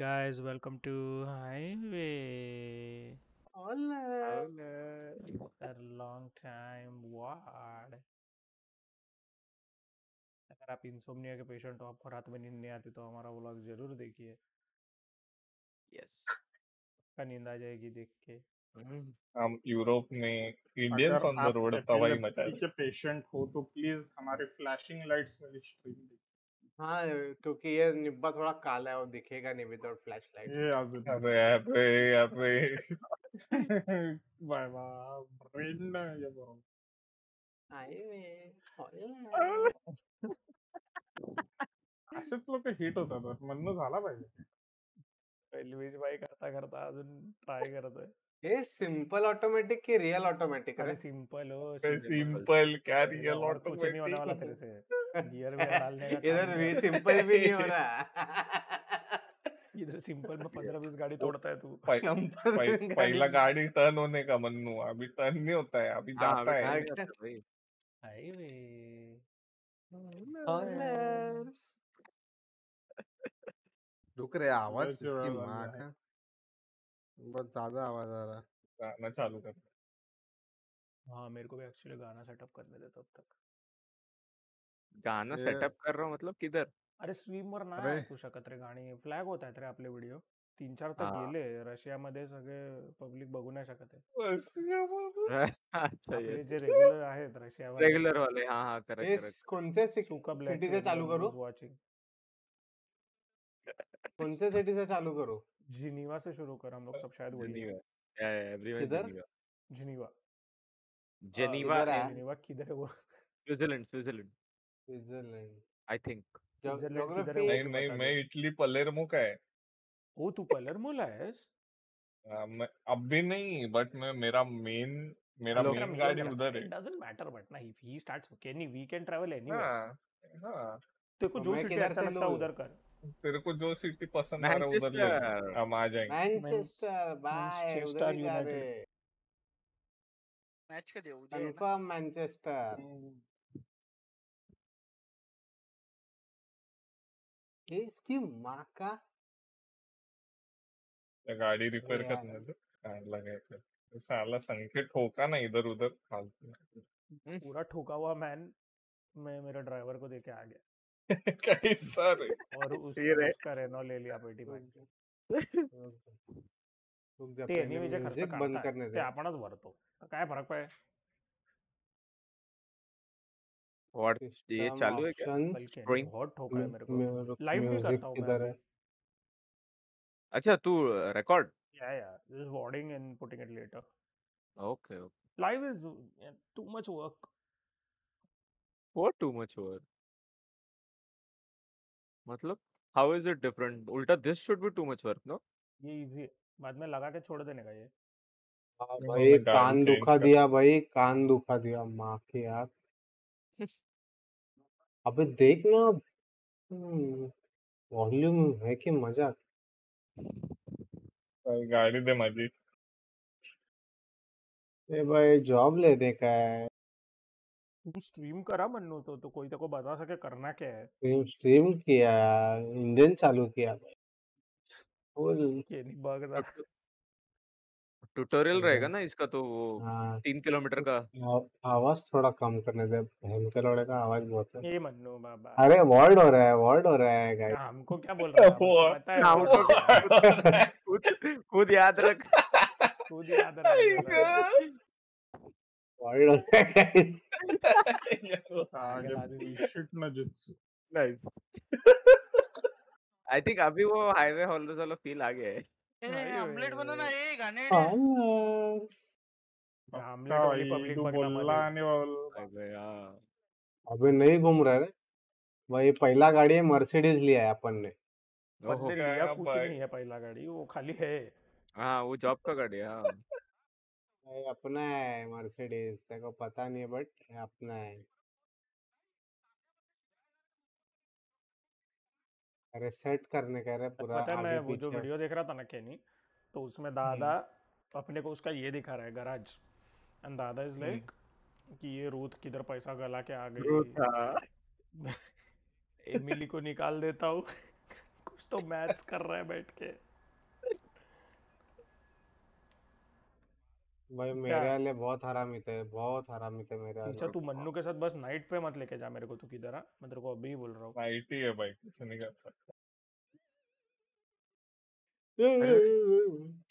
Guys, welcome to Highway. Hola. After a long time, what? अगर आप insomnia के patient हो आपको रात में नींद नहीं आती तो हमारा व्लॉग ज़रूर देखिए। यस का नींद आ जाएगी देख के। हम यूरोप में इंडियंस ऑन द रोड तबाही मचा रहे के पेशेंट हो तो प्लीज़ हमारे फ्लैशिंग लाइट्स वाली स्ट्रीम देखिए हाँ क्योंकि ये निब्बा थोड़ा काला है और दिखेगा नहीं विदाउट फ्लैश लाइट अबे अबे अबे बाय बाय ब्रेन ये। बोल असेच लोक हिट होतात म्हणणं झाला पाहिजे रेल्वेज बाई करता करता अजून ट्राय करतोय ये सिंपल ऑटोमेटिक की रियल ऑटोमेटिक अरे है? सिंपल हो सिंपल क्या रियल कुछ नहीं होने वाला तेरे से। गियर वियर डालने का इधर भी सिंपल भी नहीं हो रहा। इधर सिंपल में पंद्रह बीस गाड़ी तोड़ता है तू। पहला गाड़ी टर्न होने का मन्नू अभी टर्न नहीं होता है अभी हाँ, जाता है। है। हाईवे. रुक रे आवाज़ इसकी माँ का? बहुत ज़्यादा आवाज़ आ रहा गाना चालू कर। हाँ मेरे को भी एक्चुअली गाना सेटअप करने दे तब तक। गाणं ये- सेटअप कर रहा हूँ मतलब किधर? अरे स्ट्रीम वर नाही अरे. ऐकू शकत रे गाणी. फ्लॅग होत आहेत रे आपले व्हिडिओ. तीन चार तर हा. गेले. रशियामध्ये सगळे पब्लिक बघू नाही शकत आहे अच्छा आपले ये जे रेग्युलर आहेत रशियावर रेगुलर वाले. हाँ हाँ करेक्ट ये करेक्ट कोणत्या सुका सिटी से चालू करो? वॉचिंग. कोणत्या सिटी से चालू करो? जिनीवा से शुरू कर हम लोग सब शायद वही जेनीवा. या एवरीवन किधर? जेनीवा. जिनीवा. जेनीवा इधर है। जिनीवा किधर है वो? Switzerland Switzerland Switzerland. I think है नहीं तो नहीं मैं इटली पलेरमो का है। ओ तू पलरमोला आहेस आ, मैं अब भी नहीं बट मैं मेरा मेन मेरा मेन main गाड़ी उधर है। it doesn't matter but ना if he starts can we can travel anywhere हाँ हाँ। तेरे को तो जो सिटी अच्छा लगता है उधर कर। तेरे को जो सिटी पसंद आ रहा है उधर ले ले। हम आ जाएँगे। मैनचेस्टर बाय उधर मैनचेस्टर यूनाइटेड। मॅच कधी आहे? उद्या कंफर्म मैनचेस्टर इसकी माँ का गाड़ी रिपेयर करने दो हाँ, लगे फिर साला संकेत ठोका ना इधर उधर फालतू. पूरा ठोका हुआ मैन मैं मेरे ड्राइवर को देके आ गया। कैसा रे और उस उसका रेनो ले लिया पेटी में ते पहले खर्च काढताय ते आपणच भरतो. काय फरक पडे व्हाट ये चालू है क्या? बहुत ठोका है मेरे को। लाइव भी करता हूँ मैं। है? अच्छा तू रिकॉर्ड या या this wording and putting it later okay okay live is too much work what too much over मतलब हाउ इज़ इट डिफरेंट उल्टा this should be too much work no ये इजी बाद में लगा के छोड़ देने का ये। हाँ भाई कान दुखा दिया भाई कान दुखा दिया। माँ के यार। अबे देख ना वॉल्यूम है कि मज़ा? भाई गाड़ी दे माझी ए भाई जॉब लेने का है। तू स्ट्रीम करा मन्नू तो तो कोई को बता सके करना क्या है? स्ट्रीम स्ट्रीम किया इंजन चालू किया। भाई फुल ये नहीं बग रहा ट्यूटोरियल रहेगा। ना इसका तो वो हाँ तीन किलोमीटर का। आ- आवाज़ थोड़ा कम करने दे भयंकर लौड़े का आवाज़ बहुत है। ये मन्नू बाबा। अरे वर्ड हो रहा है वर्ड हो रहा है गाइस हमको क्या बोल रहा है हमको पता है हमको word क्या क्या है। खुद खुद याद रख खुद याद रख। वर्ड हो रहा है गाइस आगे जित्सु नाइस आई थिंक अभी वो हाईवे हॉलर्स वाला फील आ गया है। आमलेट। गाणे तू अबे नहीं घूम रहा है रे। भाई पहला गाड़ी है मर्सिडीज लिया है अपन ने। लिया कुछ नहीं है पहला गाड़ी वो खाली है। हाँ वो जॉब का गाड़ी है हाँ। अपना है मर्सिडीज तेरे को पता नहीं है बट अपना है। अरे सेट करने कह रहे पूरा पता है मैं आगे वो जो पीछे वीडियो देख रहा था ना केनी तो उसमें दादा अपने को उसका ये दिखा रहा है गराज एंड दादा इज़ लाइक कि ये रूथ किधर पैसा गला के आ गई। हाँ। एमिली को निकाल देता हूँ। कुछ तो मैथ्स कर रहा है बैठ के। भाई मेरे वाले बहुत हरामी थे बहुत हरामी थे मेरे अच्छा वाले तू मन्नू के साथ बस नाइट पे मत लेके जा मेरे को तू किधर आ मैं तेरे को अभी ही बोल रहा हूँ। नाइट ही है भाई कुछ नहीं कर सकता।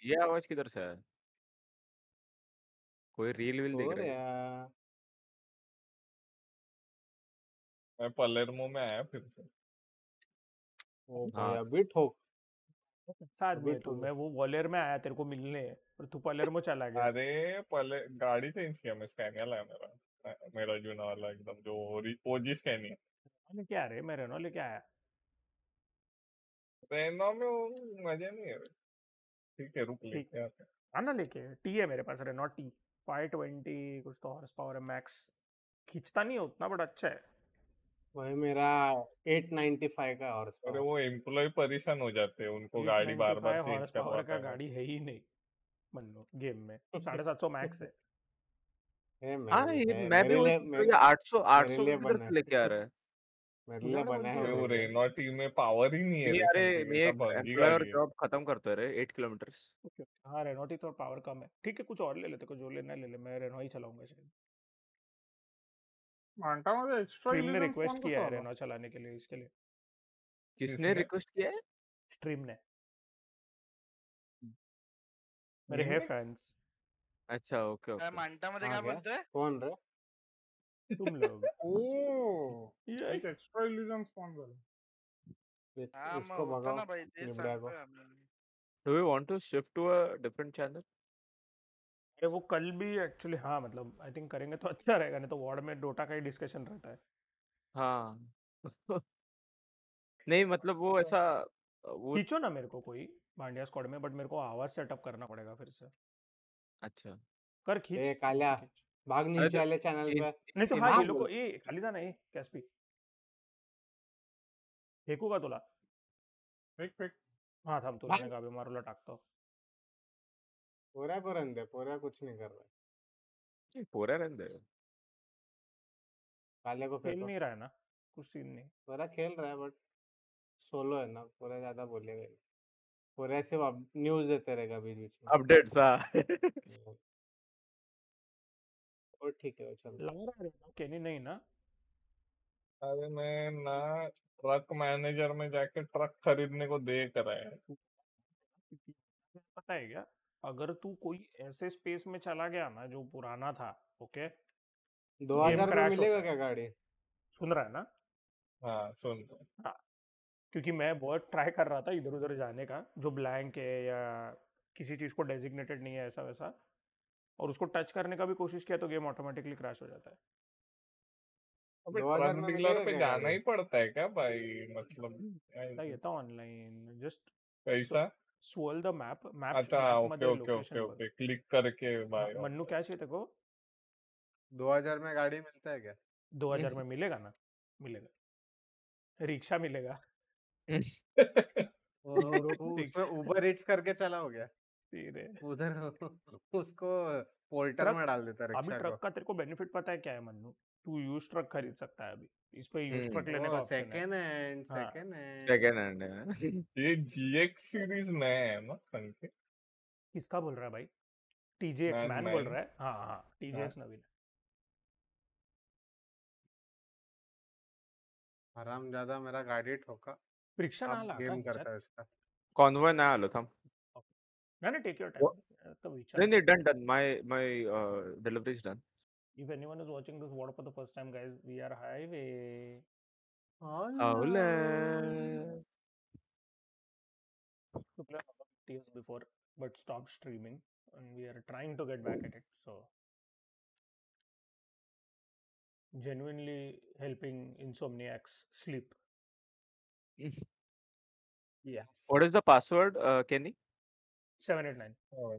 ये आवाज़ किधर से है कोई रील वील दिख रहा है मैं पलेरमो में आया फिर से। ओ भाई हाँ। अभी ठोक साथ अभी में तो मैं वो में आया तेरे को मिलने और तू पलेरमो चला गया। अरे पले गाड़ी चेंज किया मैं स्कैनिया लाया मेरा। मेरा जूना वाला एकदम जो ओजी स्कैनिया। मैंने क्या रे? मैं रेनो लेके आया। रेनो में वो मज़ा नहीं है। ठीक है रुक ठीक लेके आते हैं। आना लेके टी है मेरे पास रेनो टी फाइव ट्वेंटी कुछ तो हॉर्स पावर है मैक्स खींचता नहीं है उतना बट अच्छा है। भाई मेरा 895 का हॉर्स अरे वो एम्प्लॉय परेशान हो जाते हैं उनको गाड़ी बार बार चेंज पावर का है। गाड़ी है ही नहीं मन्नो गेम में। साढ़े सात सौ मैक्स है। है ये मैं भी मेरे वही लिए सोच रहा हूँ, मेरे ये 800 मेरे 800 लिए किधर बना से लेके आ रहा है? है पावर ही नहीं है अरे जॉब खत्म करते रहे 8 किलोमीटर ओके हाँ रेनो टी तो पावर कम है। ठीक है कुछ और ले लेते को जो लेना ले ले मैं रेनो ही चलाऊँगा शायद। मांटा मध्ये एक्स्ट्रा स्ट्रीम ने रिक्वेस्ट किया है रेनो चलाने के लिए इसके लिए। किसने रिक्वेस्ट किया है? स्ट्रीम ने। मेरे है फैंस। अच्छा ओके ओके। मांटा मध्ये हाँ काय बोलतोय कौन रे? तुम लोग। ओ ये एक एक्स्ट्रा इलिजन spawn झालं इत- हा इसको do you want to shift to a different channel अरे वो कल भी एक्चुअली हाँ मतलब आई थिंक करेंगे तो अच्छा रहेगा नहीं तो वार्ड में डोटा का ही डिस्कशन रहता है। हाँ। नहीं मतलब वो ऐसा वो खींचो ना मेरे को कोई भांडिया स्क्वाड में बट मेरे को आवाज़ सेटअप करना पड़ेगा फिर से। अच्छा। कर खींच ए नीचे खींच। भाग अरे नीचे तो वाले चैनल इन, पे। नहीं तो हाँ भाग। ये लोग बोल ए खाली था ना ए कैस्पी। फेकू का तुला। Fake fake. हाँ थांब तुला भाग नाही गावी मारूला टाकतो पोऱ्या को रन दे पोऱ्या कुछ नहीं कर रहा। है नहीं, पूरा रहने दे काले को खेल फेंको। नहीं रहा है ना कुछ सीन नहीं। पोरा खेल रहा है बट सोलो है ना पोरा ज़्यादा बोलेगा नहीं। पोरा सिर्फ़ न्यूज़ देते रहेगा बीच बीच में। अपडेट्स हाँ। हम्म, और ठीक है वो चल लग रहा है ना केनी नहीं ना? अरे मैं ना ट्रक मैनेजर में जाके ट्रक खरीदने को देख रहा है। पता है क्या? अगर तू कोई ऐसे स्पेस में चला गया ना जो पुराना था ओके दो हज़ार में मिलेगा क्या गाड़ी? सुन रहा है ना? हाँ सुन। हाँ क्योंकि मैं बहुत ट्राई कर रहा था इधर उधर जाने का जो ब्लैंक है या किसी चीज़ को डेजिग्नेटेड नहीं है ऐसा वैसा और उसको टच करने का भी कोशिश किया तो गेम ऑटोमेटिकली क्रैश हो जाता है। पे क्या जाना ही पड़ता है क्या भाई? मतलब आता ऑनलाइन जस्ट कैसा स्वर्ल द मैप मैप अच्छा okay okay okay okay. Click करके हाँ भाई मन्नू क्या चाहिए तेको? दो हज़ार में गाड़ी मिलता है क्या? दो हज़ार में मिलेगा ना? मिलेगा. रिक्शा मिलेगा. और उसमें उबर ईट्स करके चला हो गया? उधर उसको ट्रक में डाल देता अभी रिक्शा ट्रक का तेरे को बेनिफिट पता है क्या है मन्नू? तू यूज़ ट्रक खरीद सकता है अभी इस पे यूज़ हम्म ट्रक लेने का है। सेकेंड हैंड हाँ। सेकेंड हैंड सेकेंड हैंड है ये जीएक्स सीरीज़ नया है ना संकेत किसका बोल रहा है भाई? टीजेएक्स मैन बोल रहा है? हाँ हाँ हाँ टीजेएक्स नवीन है। हराम ज़्यादा मेरा गाड़ी ठोका। रिक्शा ना आला गेम करता है उसका। कॉन्वॉय नाही आलो थांब नाही नाही टेक Wha- टाइम तो नाही विचार नाही done done my my delivery is done If anyone is watching this water for the first time, guys, we are highway. Hola. years before, but stopped streaming, and we are trying to get back at it. So genuinely helping insomniacs sleep. yes. What is the password, uh, Kenny? Seven eight nine. Oh,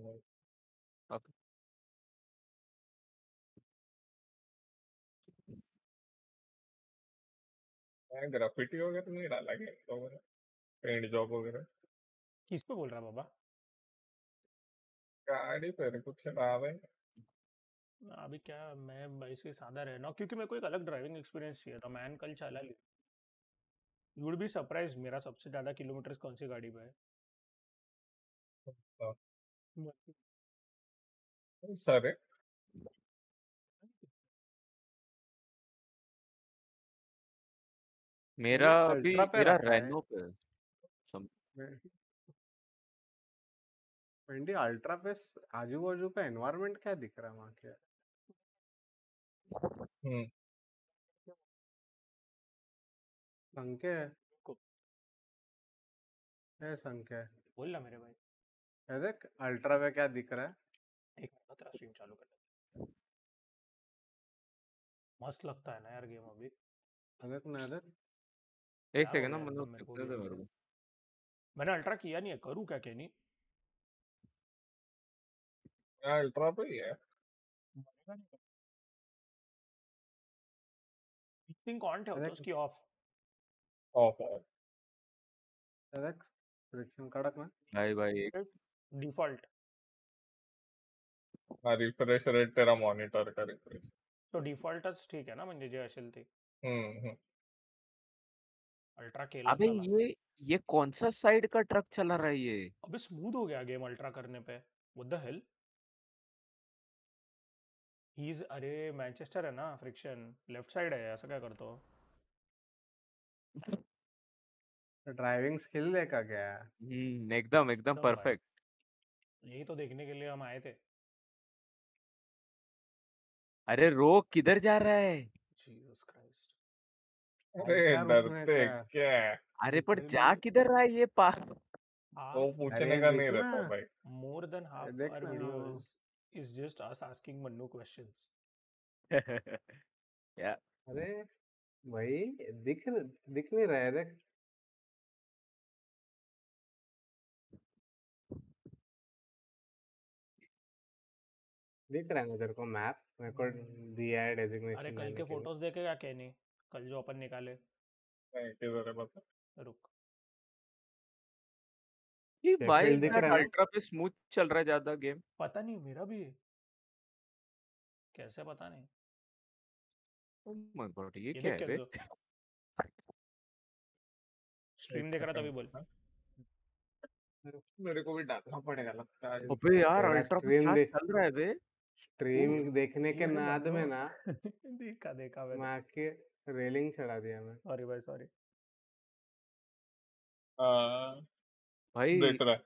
graffiti वगैरह नहीं डाला क्या इन लोगों paint job वगैरह किस पे बोल रहा बाबा गाड़ी पे कुछ डाला है अभी क्या मैं ऐसे सादा रहना क्योंकि मेरे को एक अलग ड्राइविंग एक्सपीरियंस चाहिए था मैन कल चला ली यू वुड बी सरप्राइज्ड मेरा सबसे ज़्यादा किलोमीटर्स कौन सी गाड़ी पे है? अच्छा। सारे। मेरा अभी मेरा रेनो पे। सम मैं वेंडी अल्ट्रा पे आजू-बाजू का एनवायरनमेंट क्या दिख रहा है वहाँ के? हुँ। संख्या है। संख्या। बोल ना मेरे भाई। ये देख अल्ट्रा पे क्या दिख रहा है? एक मिनट तेरा स्ट्रीम चालू कर मस्त लगता है ना यार गेम अभी। देख ना इधर। एक क्या हो सेकंड ना गया मतलब एकदम मेरे को दिखने दे गेम मेरे? को। मैंने अल्ट्रा किया नहीं है, करूँ क्या केनी? मेरा अल्ट्रा पे ही है। बनेगा नहीं क्या? हीटिंग ऑन ये ठेवतोस की ऑफ़? Of of. ये देख कडक ना? भाई भाई एक डिफ़ॉल्ट। हाँ, रिफ्रेश रेट तेरा मॉनिटर का रिफ्रेश। तो डिफॉल्टच ठीक आहे ना म्हणजे जे असेल ते? हुँ, हुँ। अल्ट्रा केला अबे चला। ये ये कौन-सा साइड का ट्रक चला रहा है ये? अबे स्मूथ हो गया गेम अल्ट्रा करने पे। What the hell? He is अरे मैनचेस्टर है ना फ्रिक्शन, लेफ़्ट साइड है, असं काय करतो? ड्राइविंग स्किल देखा क्या? हुँ, एकदम एकदम एकदम भाई। परफेक्ट। यही तो देखने के लिए हम आए थे। अरे रोक किधर जा रहा है? अरे क्या डरते क्या? अरे पर जा किधर रहा है ये पा वो पूछने का दिख नहीं। रहता भाई। more than ये half देख our ना। videos is just us asking या अरे भाई दिख दिख नहीं रहा है देख। दिख रहा है ना तेरे को मैप? मेरे को दिया है अरे कल के फ़ोटोज़ देखेगा केनी? कल जो अपन निकाले? है बता? रुक। ये व्हाई दिख रहा है अल्ट्रा पे स्मूथ चल रहा है ज़्यादा गेम? पता नहीं मेरा भी। कैसे पता नहीं? ओह माय गॉड ये ये क्या है बे? स्ट्रीम देख रहा था अभी बोल। मेरे को भी डालना पड़ेगा लगता है। अबे यार अल्ट्रा पे स्ट्रीम चल रहा है बे? स्ट्रीम देखने के ये नाद में ना देखा देखा मैंने। रेलिंग चढ़ा दिया मैं। सॉरी भाई सॉरी। हाँ, भाई देख रहा है।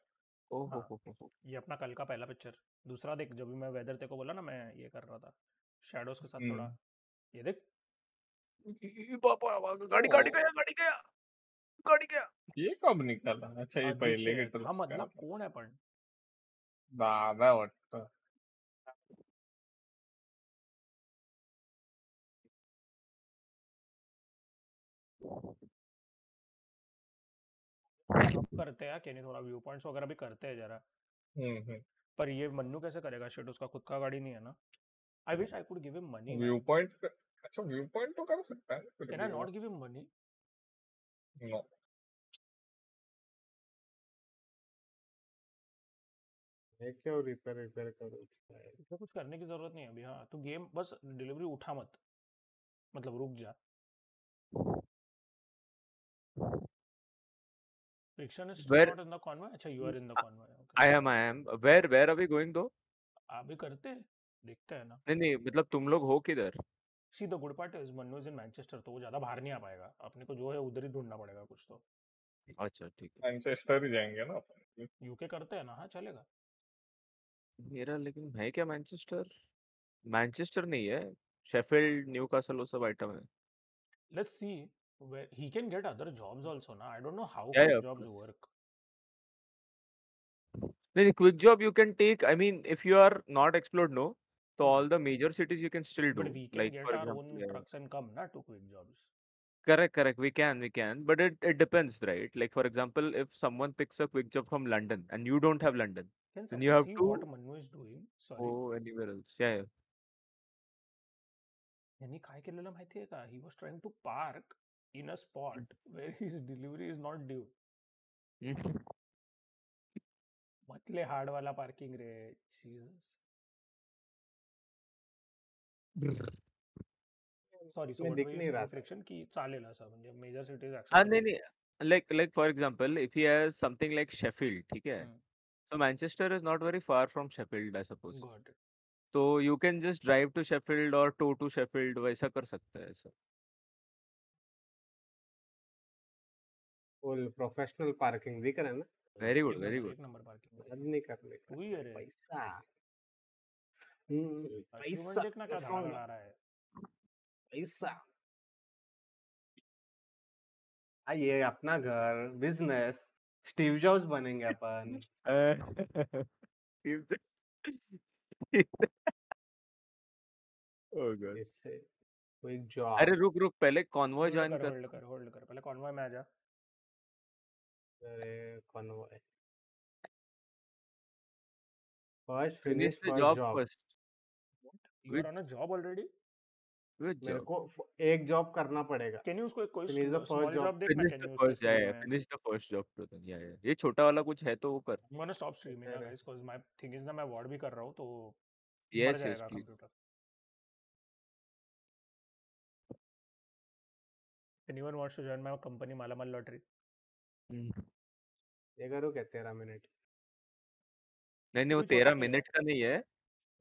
ओह हो हाँ। हो हो हो। ये अपना कल का पहला पिक्चर। दूसरा देख जब भी मैं वेदर तेरे को बोला ना मैं ये कर रहा था। शैडोज़ के साथ थोड़ा ये देख। ई बाबा गाड़ी गाड़ी गया गाड़ी गया गाड़ी गया। ये कब निकाला? अच्छा ये पहिले के हा ट्रिक्स का मधला होता. कोण पण? दादा वाटतं. अब करते हैं केनी थोड़ा व्यू पॉइंट्स वगैरह भी करते हैं ज़रा। हुँ, हुँ। पर ये मन्नू कैसे करेगा शिट उसका खुद का गाड़ी नहीं है ना? I wish I could give him money viewpoint अच्छा व्यू पॉइंट तो कर सकता है can I not give him money? No. क्यों रिपेयर रिपेयर करूँ भाई? कुछ करने की ज़रूरत नहीं है अभी हाँ, तू गेम बस डिलीवरी उठा मत। मतलब रुक जा। Friction is still Where not in the convoy? अच्छा you are in the I convoy I am I am where where are we going though? अभी करते हैं, देखते हैं ना। नहीं नहीं मतलब तुम लोग हो किधर? See the good part is Mannu is in Manchester तो वो ज़्यादा बाहर नहीं आ पाएगा। अपने को जो है उधर ही ढूँढना पड़ेगा कुछ तो। अच्छा ठीक है। मैनचेस्टर ही जाएँगे ना अपन। यूके करते हैं ना? हाँ, चलेगा। मेरा लेकिन है क्या मैनचेस्टर? मैनचेस्टर नहीं है। शेफील्ड, न्यूकासल वो सब आइटम है। Let's see where he can get other jobs also ना। I don't know how Yeah, quick yeah, of jobs course. work. नहीं नहीं quick job you can take I mean if you are not explored no तो Hmm. all the major cities you can still But do. we can Like get for our example own yeah. trucks and come ना to quick jobs. Correct, correct. We can, we can. But it, it depends, right? Like for example, if someone picks a quick job from London and you don't have London, Can then you someone have see to what Manu is doing? Sorry. go anywhere else. Yeah, yeah. यांनी काय केलेलं माहिती आहे का? He was trying to park in a spot where his delivery is not due. मतले hard वाला parking रे Jesus far from Sheffield I just drive to Sheffield और to Sheffield वैसा कर सकते हैं सर फुल प्रोफेशनल पार्किंग दिख रहा है ना? वेरी गुड वेरी गुड एक नंबर पार्किंग बात नहीं करने का। तू ही है रे पैसा हम्म, पैसा देख ना क्या धड़ाधड़ आ रहा है। पैसा। आ ये अपना घर बिज़नेस स्टीव जॉब्स बनेंगे अपन। God. इससे कोई अरे रुक रुक पहले कॉन्वॉय ज्वाइन कर कर। होल्ड कर होल्ड कर पहले कॉन्वॉय में आ जा। अरे convoy first finish finish the first job job first you are on a job already मेरे को एक जॉब करना पड़ेगा कैन यू उसको एक कोई finish the first job job देखना कैन यू उसको फ़र्स्ट या में फिनिश द फ़र्स्ट जॉब तो या या ये छोटा वाला कुछ है तो वो कर I'm gonna stop streaming ना अरे guys cause my thing is ना मैं वॉर्ड भी कर रहा हूँ तो yes yes computer anyone wants to join my company मालामाल लॉटरी ये करूँ क्या तेरह मिनट। नहीं नहीं वो तेरह मिनट का नहीं है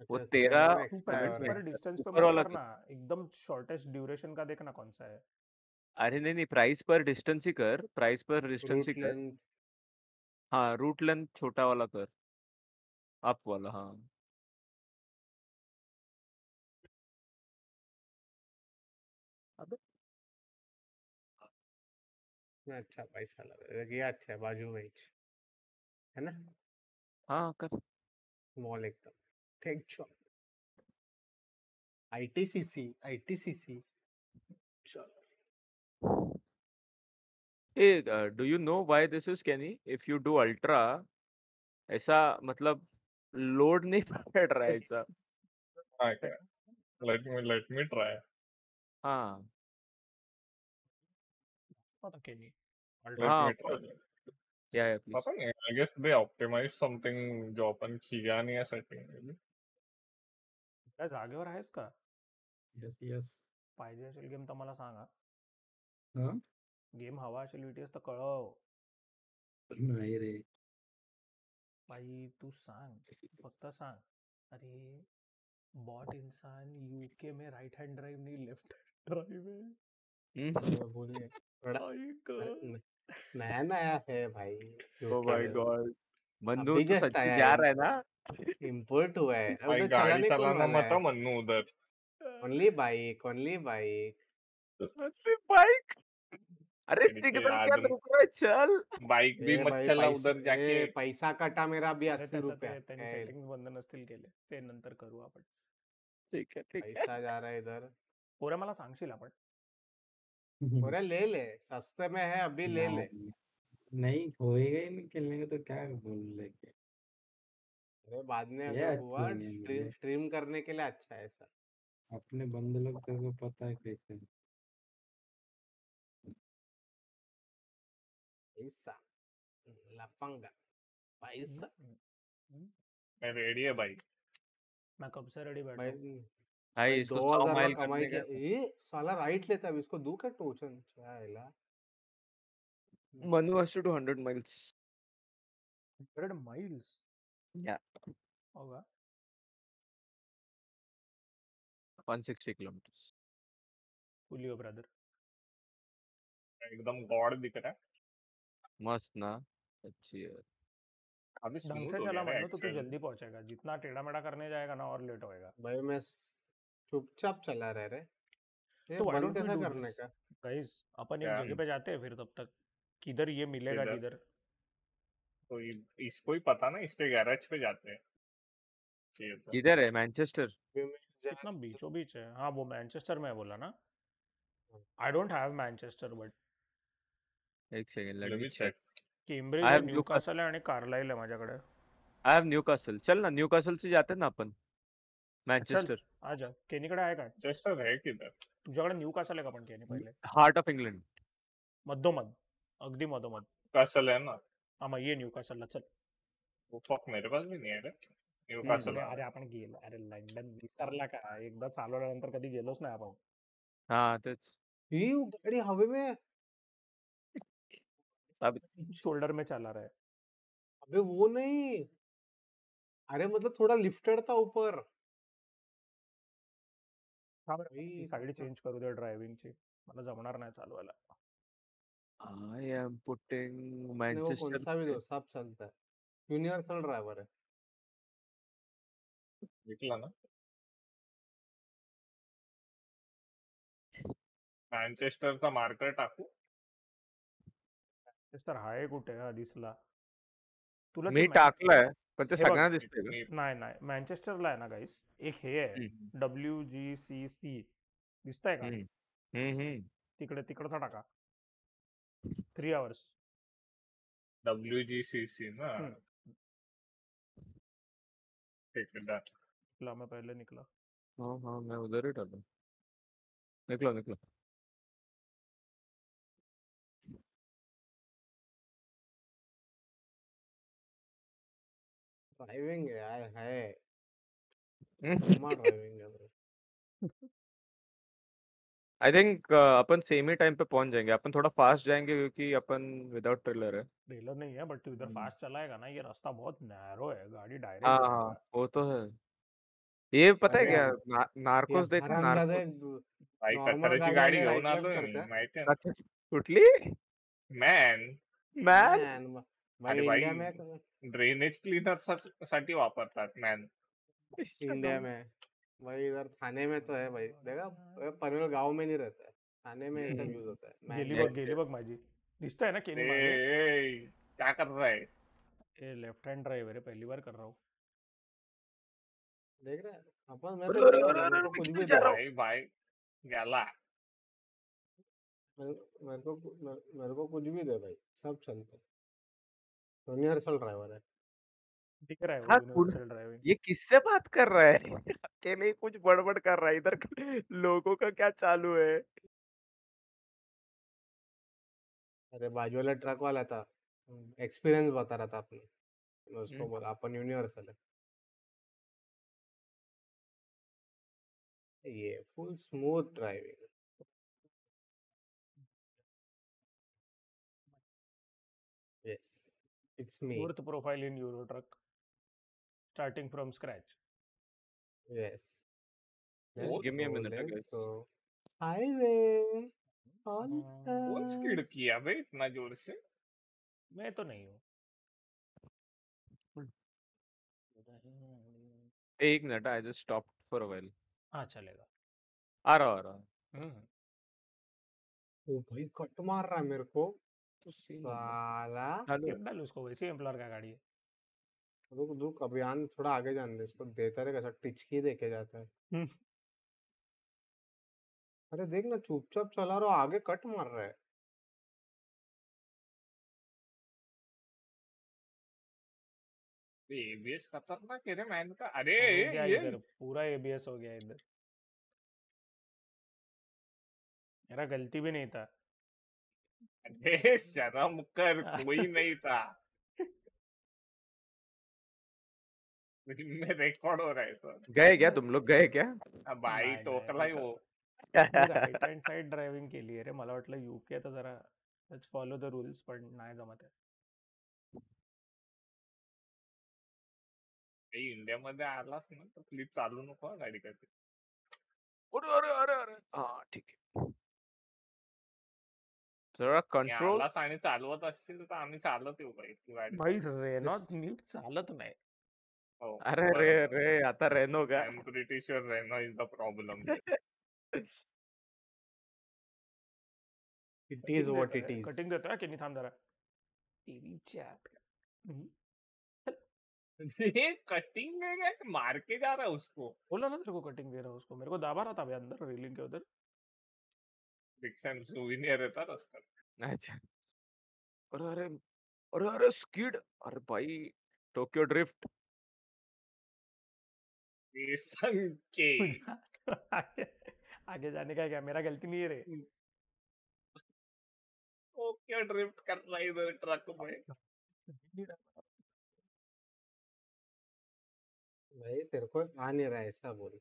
वो अच्छा तेरह तेरह पर डिस्टेंस पे मत वाला करना एकदम शॉर्टेस्ट ड्यूरेशन का देखना कौन सा है। अरे नहीं नहीं प्राइस पर डिस्टेंस ही कर प्राइस पर डिस्टेंस ही कर। हाँ रूट लेंथ छोटा वाला कर अप वाला हाँ। अच्छा पैसा लग रहा है। ये अच्छा है बाजू में ही है ना? हाँ कर। स्मॉल एकदम। ठीक चल। आईटीसीसी आईटीसीसी चलो। ए do you know why this is Kenny if you do ultra ऐसा मतलब लोड नहीं पड़ रहा है ऐसा। हाँ let me let me try. हाँ। पता क्या नहीं लेट हाँ मी ट्राई या या प्लीज़। पता नहीं I guess they optimise something जो अपन किया नहीं है सेटिंग काय जागेवर आहेस का येस येस पाहिजे असेल गेम तर मला सांगा। हा? गेम हवा असेल VTS तर कळव नाही रे। भाई तू सांग फक्त सांग। अरे बॉट इंसान यूके में राइट हैंड ड्राइव नहीं लेफ़्ट ड्राइव है। हम्म। बोलिए थोड़ा न- नया नया है भाई ओ माय गॉड मन्नू तो सच्ची आया जा रहा है ना? इम्पोर्ट हुआ है। भाई उधर गाड़ी चलाने कौन चलाना मत है? मन्नू उधर। Only bike only bike. अरे बाइक? अरे सिग्नल क्या रुक रहा है? चल। बाइक भी मत चला पैसा उधर जाके। पैसा कटा मेरा भी अरे अस्सी त्याचं त्यांनी सेटिंग्स बंद नसतील केले ते नंतर करू आपण ठीक है ठीक है। पैसा जा रहा है इधर। पोऱ्या मला सांगशील आपण? बोले ले ले सस्ते में है अभी ले ले। नहीं नहीं होएगा ही नहीं खेलने का तो क्या बोल लेके। अरे बाद में अगर अच्छी हुआ स्ट्रीम स्ट्रीम करने के लिए अच्छा है सर अपने बंदे लोग तेरे को पता है कैसे। हैं। पैसा लफंगा पैसा। मैं रेडी है भाई। मैं कब से रेडी बैठा भाई इसको दो सौ हज़ार माइल कमाई करने का ये साला राइट लेता है अब इसको दू क्या टोचन? चाहेला Manu has to do 100 miles hundred miles या होगा 160 kilometers फुलियो ब्रदर एकदम गॉड दिख रहा है। मस्त ना? अच्छी है। अभी ढंग स्मूथ से हो चला मन्नू तो तू जल्दी पहुंचेगा। जितना टेढ़ा मेढ़ा करने जाएगा ना और लेट होएगा। भाई मैं चुपचाप चला रहा रे ये तो व्हाई बंद डोंट वी कैसा डू करने का? गाइस अपन एक जगह पे जाते हैं फिर तब तक। किधर ये मिलेगा किधर? किधर? तो ये- इसको ही पता ना इसके गैरेज पे जाते हैं। चाहिए तो किधर है? मैनचेस्टर जा कितना बीचों बीच है। हाँ वो मैनचेस्टर में है बोला ना। हाँ। I don't have Manchester but एक second let let me me check check Cambridge I have Newcastle Newcastle आहे आणि कार्लाइल आहे माझ्याकडे आई हैव न्यूकासल चल ना न्यूकासल से जाते हैं ना अपन। चल मैनचेस्टर आ जा केनीकडे आहे का? चेस्टर है किधर तुझ्याकडे न्यूकासल आहे का पण केनी पहिले? Heart of England. मधोमध. अगदी मधोमध. कासल है ना? हा मग ये न्यूकासलला चल. वो फक मेरे पास भी नहीं है रे. अरे न्यूकासल अरे आपण गेलो अरे लंडन विसरला का? एकदा चालवल्यानंतर कधी गेलोच नाही आपण. हाँ, तेच. ही गाड़ी हवे में. अब. शोल्डर में चला रहा है. अबे वो नहीं. अरे मतलब थोड़ा लिफ्टेड था ऊपर. ती साइड मतलब चेंज करू दे ड्रायव्हिंगची. मला जमणार नाही चालवायला. आई एम पुटिंग नहीं वो मैनचेस्टर कौन-सा भी दो सब चलता है. यूनिवर्सल ड्राइवर है. विकला ना? मँचेस्टरचा मार्कर टाकू? मँचेस्टर आहे कुठे हा दिसला. तुला ते मी मॅ टाकलाय, पण ते सगळ्यांना मी दिसतंय का? नाही, नाही. मँचेस्टरला आहे ना गाईस, एक हे आहे हं. डब्ल्यू-जी-सी-सी दिसतंय का? हं. हं, हं. तिकडे तिकडचा टाका. 3 अवर्स. डब्ल्यू-जी-सी-सी ना? हं. ठीक है, डन. निकला मैं पहले निकला. हाँ, हाँ, मैं उधर ही डाला. निकलो, निकलो. ड्राइविंग है हाय! हं. ड्राइविंग है. आई थिंक अपन सेम ही टाइम पे पहुँच जाएँगे. अपन थोड़ा फास्ट जाएँगे क्योंकि अपन विदाउट ट्रेलर है. ट्रेलर नहीं है बट तू इधर फास्ट चलाएगा ना, ये रास्ता बहुत नैरो है, गाड़ी डायरेक्ट हाँ, हाँ. वो तो है. ये पता है क्या? ना नार्कोस देखा नार्कोस? भाई कचऱ्याची गाडी गाडी आली घेऊन राईट लेफ़्ट आलोय करते मी, माहिती आहे ना? अच्छा, कुठली? मॅन. मॅन? अरे भाई इंडिया में ड्रेनेज क्लीनर साठी वापरतात मॅन. इंडिया में. भाई इधर थाने में तो है भाई. देखा पनवेल गाँव में नहीं रहता है. थाने में ये सब यूज़ होता है. गेली बघ, गेली बघ माझी. दिसतंय ना ए, केनी? ए, क्या कर रहा है? ये लेफ़्ट हैंड ड्राइवर है, पहली बार कर रहा हूँ. देख रहा है? अपन मैं तो कुछ भी जा रहा हूँ? भाई भाई गेला. मेरे को मेरे मेरे को कुछ भी दे भाई, सब चलता है. यूनिवर्सल ड्राइवर है. दिख रहा है हाँ. ये किससे बात कर रहा है? अकेले ही कुछ बड़बड़ कर रहा है. इधर लोगों का क्या चालू है? अरे बाजू वाला ट्रक वाला था. एक्सपीरियंस बता रहा था अपना. उसको बोला अपन यूनिवर्सल है. ये full smooth driving. Yes, it's me. Fourth profile in Euro Truck. Starting from scratch. Yes. Just give me a minute, let's guess. go. Highway on कौन स्किड. किया बे इतना ज़ोर से? मैं तो नहीं हूँ. एक minute I just stopped for a while. हाँ, चलेगा. आ रहा हूँ, आ रहा ओ भाई कट मार रहा है मेरे को. साला. डाल उसको, वैसे एम्प्लॉयर का गाड़ी है. रुक रुक अभी आन थोड़ा आगे जाने दे इसको देता रहेगा सब टिचकी देके जाता है. अरे देख ना चुपचाप चला रहा आगे कट मार रहा है. एबीएस खतरनाक है रे मैन का. अरे हो ये गया ये इधर, पूरा एबीएस हो गया इधर. मेरा गलती भी नहीं था. अरे शर्म कर कोई नहीं था. में रिकॉर्ड हो रहा है सर. गए क्या तुम लोग गए क्या? भाई. टोकलाय मी वो. मी राइट हँड साइड ड्रायव्हिंग केली आहे रे. मला वाटलं यूके तर जरा लेट्स फॉलो द रूल्स पण नाही जमत आहे. काही इंडियामध्ये आलास ना तर प्लीज चालू नको हा गाडी कधी. अरे, अरे, अरे, अरे! हाँ, ठीक है. जरा कंट्रोल आलास आणि चालवत असशील तर आम्ही चालत येऊ भाई तू गाडी. भाई रेनॉल्ड नीट चालत नाही. हो, अरे रे रे आता रेनो का I'm pretty sure Renault is the problem. It is cutting what देतोय, it is. कटिंग देतोय केनी थांब जरा. तेरी चैट. ये कटिंग में क्या मार के जा रहा है उसको. बोला ना तेरे को कटिंग दे रहा हूँ उसको. मेरे को दाबा रहा था अंदर रेलिंग के उधर. रिक्षा सुविनियर येतात रस्त्यात. अच्छा. अरे, अरे! अरे, अरे! स्किड. अरे भाई टोक्यो ड्रिफ्ट. ये संके. आगे आगे जाने का क्या मेरा गलती नहीं है रे. टोक्यो ड्रिफ्ट कर रहा है इधर ट्रक में. भाई तेरे को आ नहीं रहा है ऐसा बोल.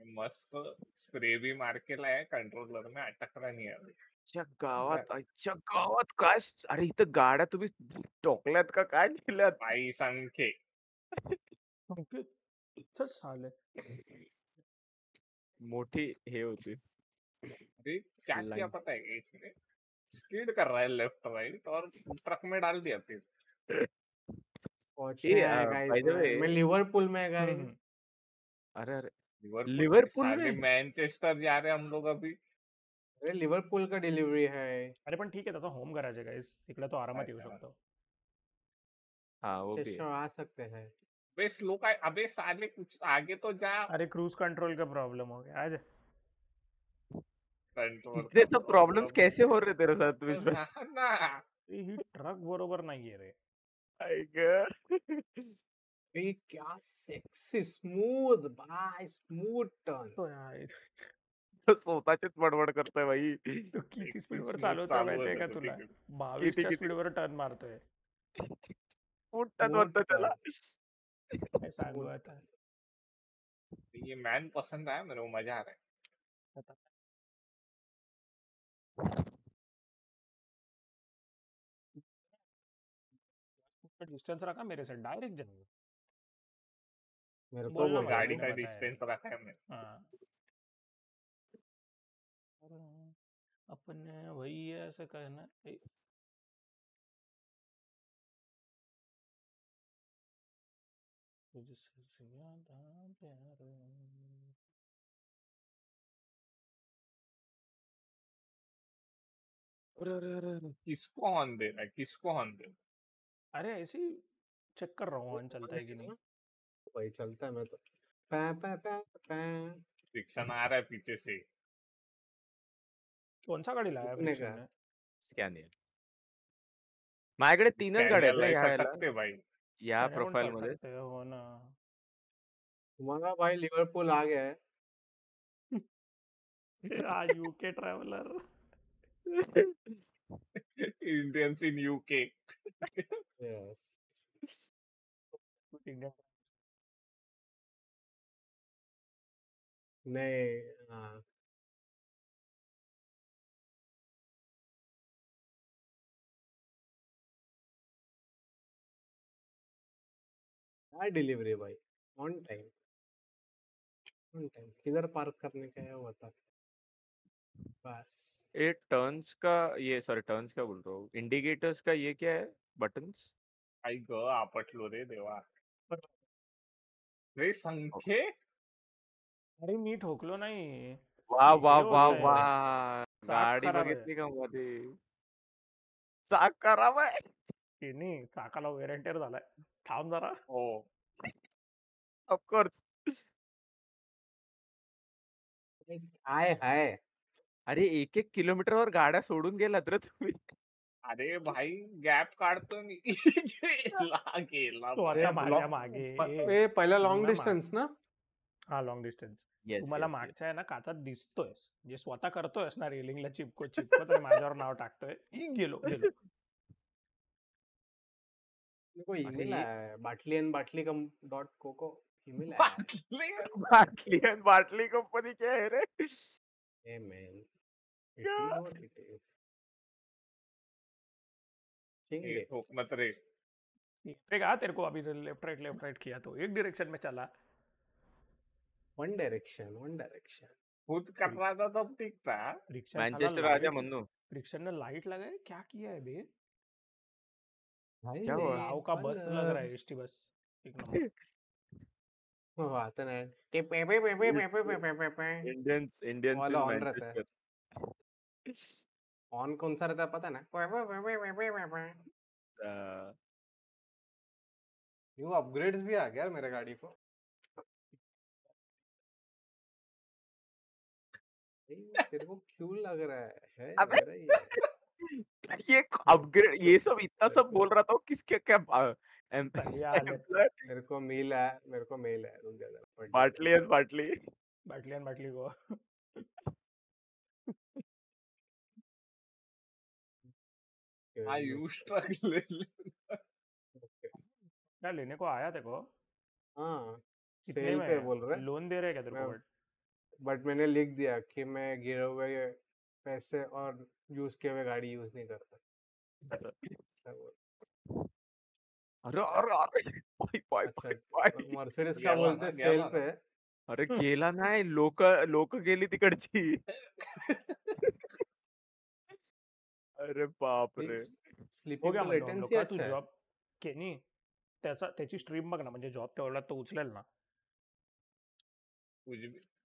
मस्त स्प्रे भी मार के लाया कंट्रोलर में अटकला नाही आहे अच्छा गावात अच्छा गावात काय अरे इथं गाड्या तुम्ही टोकल्यात का? काय केल्यात संख्ये. ओके चल साले मोठी हे होती. अरे क्या किया. पता है इसने? स्कीड कर रहा है लेफ़्ट राइट और ट्रक में डाल दिया फिर गाइस मैं लिवरपूल में हम्म, गाइस हम्म। अरे अरे। लिवरपूल में? मैनचेस्टर जा रहे हैं हम लोग अभी। अरे लिवरपूल का डिलीवरी है। अरे पण ठीक आहे त्याचा होम गॅरेज आहे गाईस तिकडे तो आरामात येऊ अच्छा. शकतो. हाँ वो भी चेस्टर है. आ सकते हैं. अबे स्लो का अबे साले कुछ आगे तो जा। अरे क्रूज कंट्रोल का प्रॉब्लम हो गया आज कंट्रोल इतने सब प्रॉब्लम्स कैसे हो रहे तेरे साथ विश्व ना ही ट्रक बरोबर नाहीये रे। ये क्या sexy smooth by smooth turn तो यार स्वतःचेच बडबड करतोय भाई। तो किती स्पीडवर चालवतोय चालू माहितीये आहे का तुला? तिकीट. बावीसच्या? स्पीडवर टर्न मारतोय. उठतात म्हणतो त्याला। काय सांगू आता? ये मैन पसंद आया मेरे को मज़ा आ रहा है डिस्टेंस रखा मेरे से डायरेक्ट जाएँगे मेरे को मत, गाड़ी का डिस्टेंस रखा है मैंने हाँ। अपन वही है ऐसे कहना ए, तुझसे ज़्यादा प्यार अरे अरे अरे अरे किसको ऑन दे रहा है? किसको ऑन दे रहा अरे ऐसे ही चेक कर रहा हूँ ऑन चलता है कि नहीं? भाई चलता है मैं तो पै पै पै पै। फ्रिक्शन आ रहा है पीछे से कौन सा गाड़ी लाया फ्रिक्शन का। ने स्कॅनियर माझ्याकडे तीनच गाड्या आहेत ला ह्या ऐसा करते भाई। या प्रोफ़ाइल मध्ये हो ना। तुम्हारा भाई लिवरपूल आ गया है। आज UK traveller Indians in UK yes नहीं हाँ। क्या डिलीवरी भाई? On time. On time. किधर पार्क करने का है वो बता। बस। ये टर्न्स का ये सॉरी टर्न्स क्या बोल रहा हूँ? इंडिकेटर्स का ये क्या है? बटन्स? आई ग आपटलो रे देवा। रे संख्ये? अरे मी ठोकलो नाही वा वा वा वा गाडी बघितली का मध्ये चाक खराब आहे की चाकाला वेर अँड झालाय। थांब जरा। हो। ऑफकोर्स आए हाय अरे एक एक किलोमीटरवर गाड्या सोडून गेलात रे तुम्ही. अरे भाई गॅप काढतो मी. गेला गेला तो मागे पहिला लॉंग डिस्टन्स ना? हा लॉंग डिस्टन्स yes, yes. मागच्या ना काचात दिसतोयस. जे स्वतः करतोयस ना रेलिंगला चिपको चिपकत आणि माझ्यावर नाव टाकतोय. गेलो गेलो. ईमेल है बाटली एंड बाटली कम डॉट कोको ईमेल बाटली. बाटली कंपनी क्या है रे. Man it is what it is a, चिंगे ठोक मत रे पे कहा तेरे को अभी लेफ़्ट राइट लेफ़्ट राइट किया तो. एक डायरेक्शन में चला. वन डायरेक्शन वन डायरेक्शन खुद कर रहा था तब ठीक था रिक्शा मैनचेस्टर आजा मन्नू रिक्शा ने लाइट लगाए क्या किया है बे भाई क्या हुआ? गाँव का बस लग रहा है एसटी बस एक नंबर वो आता ना पे पे पे पे पे पे पे पे पे इंडियंस इंडियंस वाला on रहता है। ऑन कौन सा रहता है पता है ना पे पे पे पे पे पे पे न्यू अपग्रेड्स भी आ गया मेरे गाड़ी को तेरे को क्यों लग रहा है है अबे! मेरा ही है। ये अपग्रेड ये सब इतना सब बोल रहा था वो किसके क्या है। मेरे को मेल है मेरे को मेल है रुक जा जरा बाटली। बाटली बाटली आणि बाटली को हाँ यू स्ट्रगल क्या लेने को आया तेरे को हाँ सेल पे बोल रहे हैं लोन दे रहे क्या तेरे को बट मैंने लिख दिया कि मैं गिरे हुए पैसे और यूज़ किए हुए गाड़ी यूज़ नहीं करता। अरे! अरे अरे बाय बाय अच्छा बाय मर्सिडीज का बोलते सेल पे ना. है. अरे गेला नाही लोक लोक गेली तिकडची अरे बाप रे! हो स्लीपिंग गया लेटेंसी लोका तू अच्छा है। जॉब केनी त्याचा त्याची स्ट्रीम बघ ना म्हणजे जॉब तेवढ्यात तो उचलेल ना।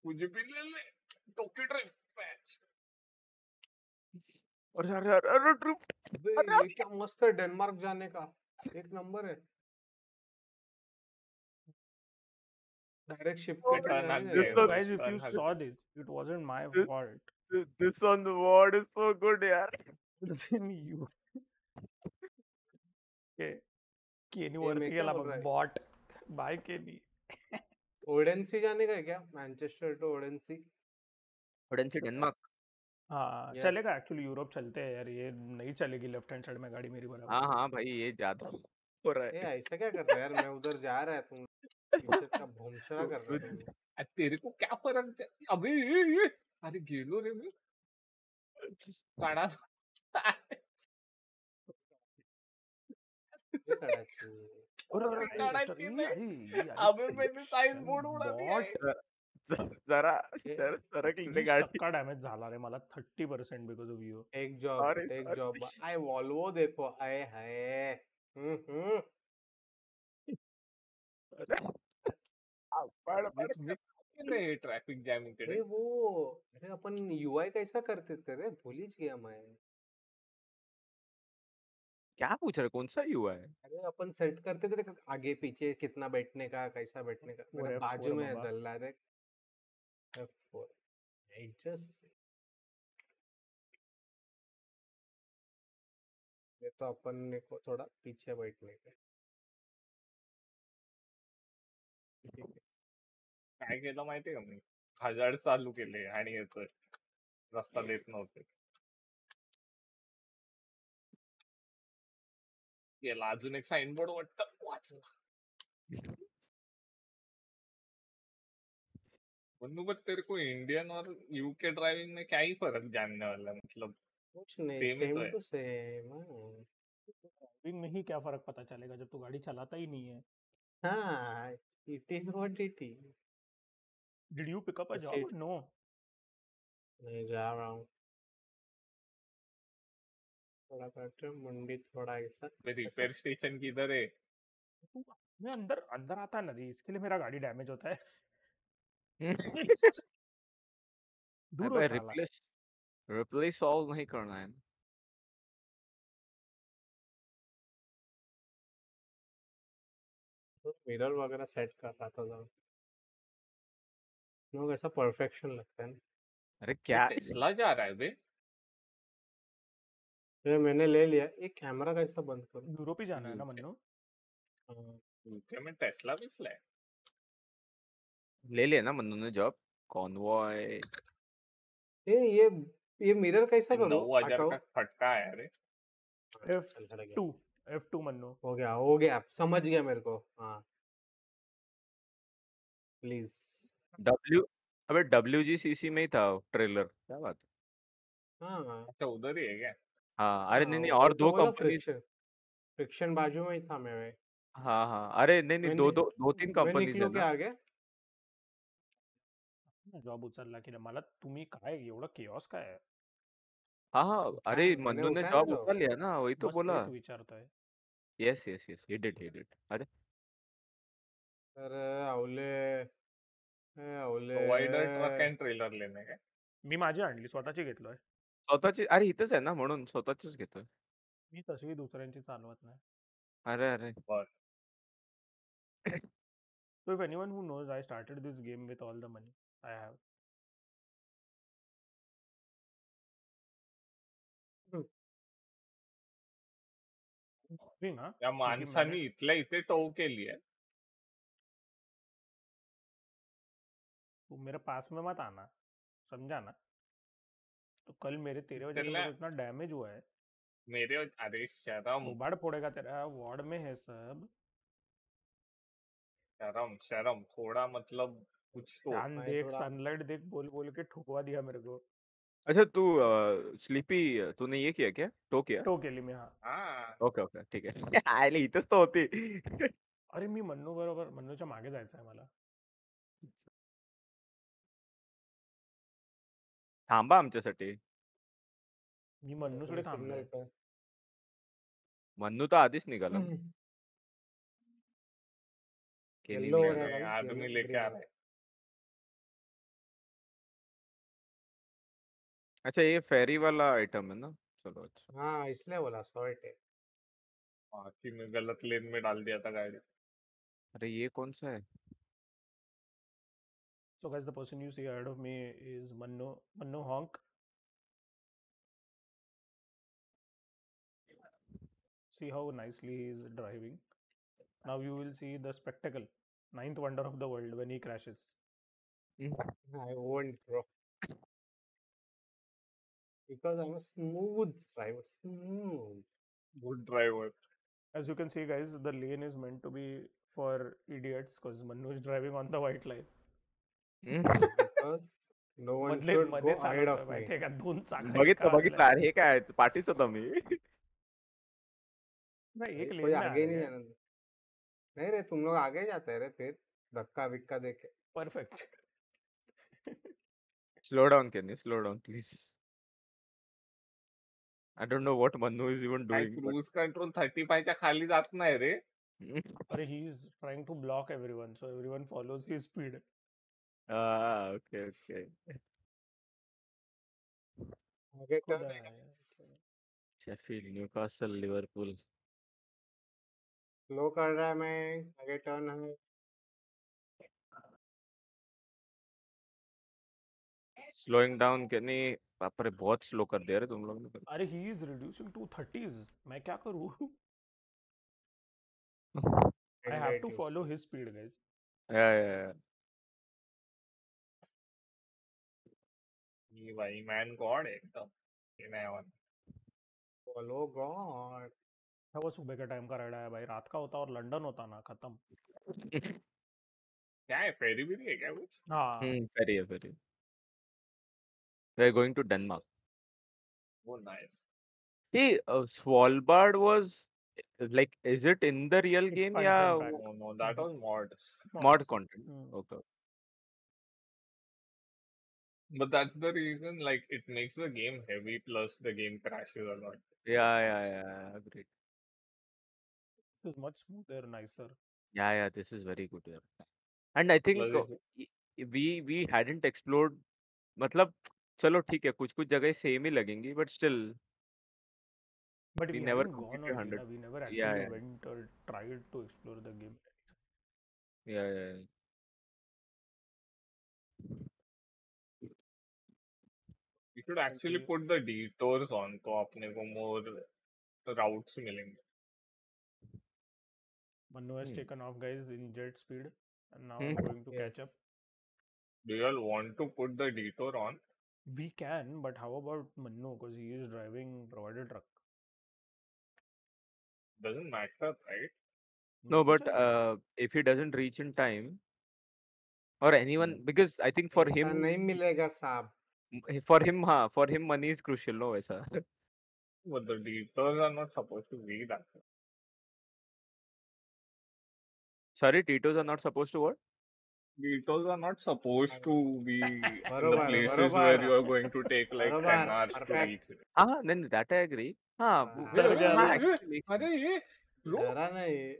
कुछ भी ले ले टोक्यो ड्राइव मैच अरे अरे अरे अरे ट्रिप अबे अरे ये क्या मस्त है डेनमार्क जाने का एक नंबर है डायरेक्ट शिप Oh, पे जाएगा again. this ये। was- guys if you Return saw this on the word is so good यार it's in you okay केनी ये वरती मैं क्या गेला बोल ओडेन्सी जाने का है क्या? Manchester to Odense? Odense Denmark. हाँ यस। चलेगा एक्चुअली यूरोप चलते हैं यार ये नहीं चलेगी लेफ़्ट हैंड साइड में गाड़ी मेरी हाँ बराबर। हाँ भाई ये ज़्यादा हो रहा ये है ऐसा क्या कर रहा है यार? मैं उधर जा रहा है तुम पीछे का कर रहे हो तुम। तेरे को क्या फरक जा- अबे ये ये अरे गेलो रे मी। काढा ये कड़ाची अबे मैंने बोर्ड उड़ा दिया जरा ये सरकली गाडी टक्का डॅमेज झाला रे मला thirty percent because of you एक जॉब एक जॉब आय वॉल्वो देखो आय हाय ट्रॅफिक जॅम इकडे वो अरे अपन यूआई कैसा करते थे रे? भूल ही गया मैं क्या पूछ रहे कौन सा युवा है? अरे अपन सेट करते थे आगे पीछे कितना बैठने का कैसा बैठने का मेरे एफ़ बाजू फोर में है बाबा दल्ला देख F4 I just ये तो अपन ने को थोड़ा पीछे बैठने का। ठीक है काय केलं माहितीये का मी? हज़ार चालू केले आणि येतोय रस्ता देत नव्हते. याला अजून एक साइन बोर्ड वाटत मन्नू बट तेरे को इंडियन और यूके ड्राइविंग में क्या ही फ़र्क जानने वाला मतलब कुछ नहीं सेम ही सेम तो है। टू सेम हाँ। ड्राइविंग में ही क्या फ़र्क पता चलेगा जब तू गाड़ी चलाता ही नहीं है? हाँ it is what it is did you pick up a job it no मैं जा रहा हूँ। थोड़ा बैठे मुंडी थोड़ा ऐसा ऐसा रिपेयर स्टेशन किधर है। मैं अंदर अंदर आता ना रे इसके लिए मेरा गाड़ी डैमेज होता है। दूर हो रिप्लेस रिप्लेस सॉल्व नहीं करना है। तो मिरर वगैरह सेट कर रहा था जब। लोग ऐसा परफेक्शन लगता है अरे क्या टेस्ला जा रहा है बे ये मैंने ले लिया एक कैमरा कैसा बंद करो। यूरोप ही जाना है ना मन्नू? हाँ, यूके में टेस्ला बिस्ला है ले लिया ना मन्नू ने जॉब? कॉन्वॉय? ये ये ये मिरर कैसा करूँ नौ हज़ार का खटका है अरे। हाँ, एफ़ चल हट गया। टू एफ़ टू मन्नू। हो गया हो गया समझ गया मेरे को हाँ। प्लीज़। डब्ल्यू अबे सी में ही था ट्रेलर क्या बात है? हाँ। अच्छा उधर ही है क्या? हाँ अरे हाँ नहीं नहीं वो और तो दो बोला कंपनी फ्रिक्शन फ्रिक्शन बाजू में ही था मेरे हाँ हाँ अरे नहीं नहीं मैं दो नि- दो दो तीन मैं कंपनीज़ निकलो आहे के ना आगे? जॉब उचलला की मला तुम्ही काय एवढं केओस काय आहे? हाँ। हाँ उठाया अरे मैंने मन्नू ने उठाया जॉब जॉब उठा लिया ना वही तो बस बोला। तेच विचारतोय yes yes yes he did he did अरे। अवले ए, अवले प्रोवाइडर ट्रक अँड ट्रेलर लेणे काय मी माझी आणली स्वतःची घेतलोय। स्वतःची अरे इथंच आहे ना म्हणून स्वतःचीच घेतोय. मी तसवी दुसऱ्यांची चालवत नाही. अरे अरे. बर. So if anyone who knows, I started this game with all the money I have. त्या माणसाने इथल्या इथे टोव केली आहे. तू मेरे पास में मत आना समझा ना? तो कल मेरे तेरे वजह से इतना डैमेज हुआ है। मेरे अरे शरम। उबाड़ फोड़ेगा तेरा वार्ड में है सब। शरम शरम। थोड़ा मतलब कुछ तो मैं देख सनलाइट देख बोल बोल के ठुकवा दिया मेरे को। अच्छा तू स्लीपी तूने ये किया क्या? टो किया? तो केली मी हा। हाँ। ओके ओके ठीक आहे आयला इथंच तर होती अरे मी मन्नू बरोबर मन्नूच्या मागे जायचं आहे मला। थांबा आमच्यासाठी. मी मन्नूकडे मन्नू तर आधीच निघाला. केली येलो हो निघाला. है नहीं, गाइस आदमी लेके आ ग्रीन रहा है अच्छा ये फेरी वाला आइटम है ना? चलो अच्छा. हाँ इसलिए बोला सॉर्ट है हाँ कि मैं गलत लेन में डाल दिया था गाड़ी. अरे ये कौन सा है? So guys, the person you see ahead of me is Manno, Manno Honk. See how nicely he is driving. Now you will see the spectacle, ninth wonder of the world when he crashes. Mm, I won't, bro. Because I'm a smooth driver, smooth. Good driver. As you can see, guys, the lane is meant to be for idiots because Manu is driving on the white line. बघितलं car बघितलं. ला- अरे हे काय? पाठीच होता मी. एक आगे नहीं जाना नहीं रे तुम लोग आगे जाते रे फिर. धक्का विक्का देके perfect. Slow down can slow down please I don't know what Mannu is even doing cruise control thirty च्या खाली जात नाही रे. अरे he is trying to block everyone so everyone follows his okay okay आगे खुदा है? है यार, शेफील्ड न्यूकासल लिवरपूल। स्लो कर रहा है मैं आगे टर्न है। स्लोइंग डाउन कैनी बाप रे बहुत स्लो कर दिया रे तुम लोग ने अरे he is reducing to 30s मैं क्या करूँ? Have to relative follow his speed guys. या या ये भाई मैन गॉड एकदम ये नया वाला follow God क्या वो सुबह का टाइम का राइड आया भाई रात का होता और लंदन होता ना खत्म क्या है फेरी भी नहीं है क्या कुछ हाँ हम्म फेरी है ferry we are going to Denmark वो nice uh, Svalbard was like, is it in the real game? Expansion Yeah, pack. No no that was mod mod mods. content. Hmm. Okay. but that's the reason like it makes the game heavy plus the game crashes a lot Yeah, yeah, yeah. Agreed. This is much smoother, nicer. Yeah, yeah. This is very good. Yeah. And I think plus uh, it, i- we we hadn't explored. मतलब चलो ठीक है कुछ कुछ जगह same ही लगेंगी but still But We we, never haven't gone completed on it. 100. na, We never actually Yeah, yeah. went or tried to explore the game. yeah, yeah. yeah. You should actually put the detours on तो अपने को more routes मिलेंगे Manu has Hmm. taken off, guys, in jet speed, and now Hmm. Going to catch up. do you all want to put the detour on We can, but how about Manu? Because he is driving provided truck. doesn't matter right No, but uh, if he doesn't reach in time, or anyone, because I think for him, नहीं मिलेगा साहब for him, हाँ, for him, money is crucial, no, वैसा. but the detours are not supposed to be that. Sorry, Titos are not supposed to what? detours are not supposed to be in the places where you are going to take like 10 hours to reach it. हाँ, then that I agree. हाँ, हाँ। हाँ, sense. अरे ये डरा नहीं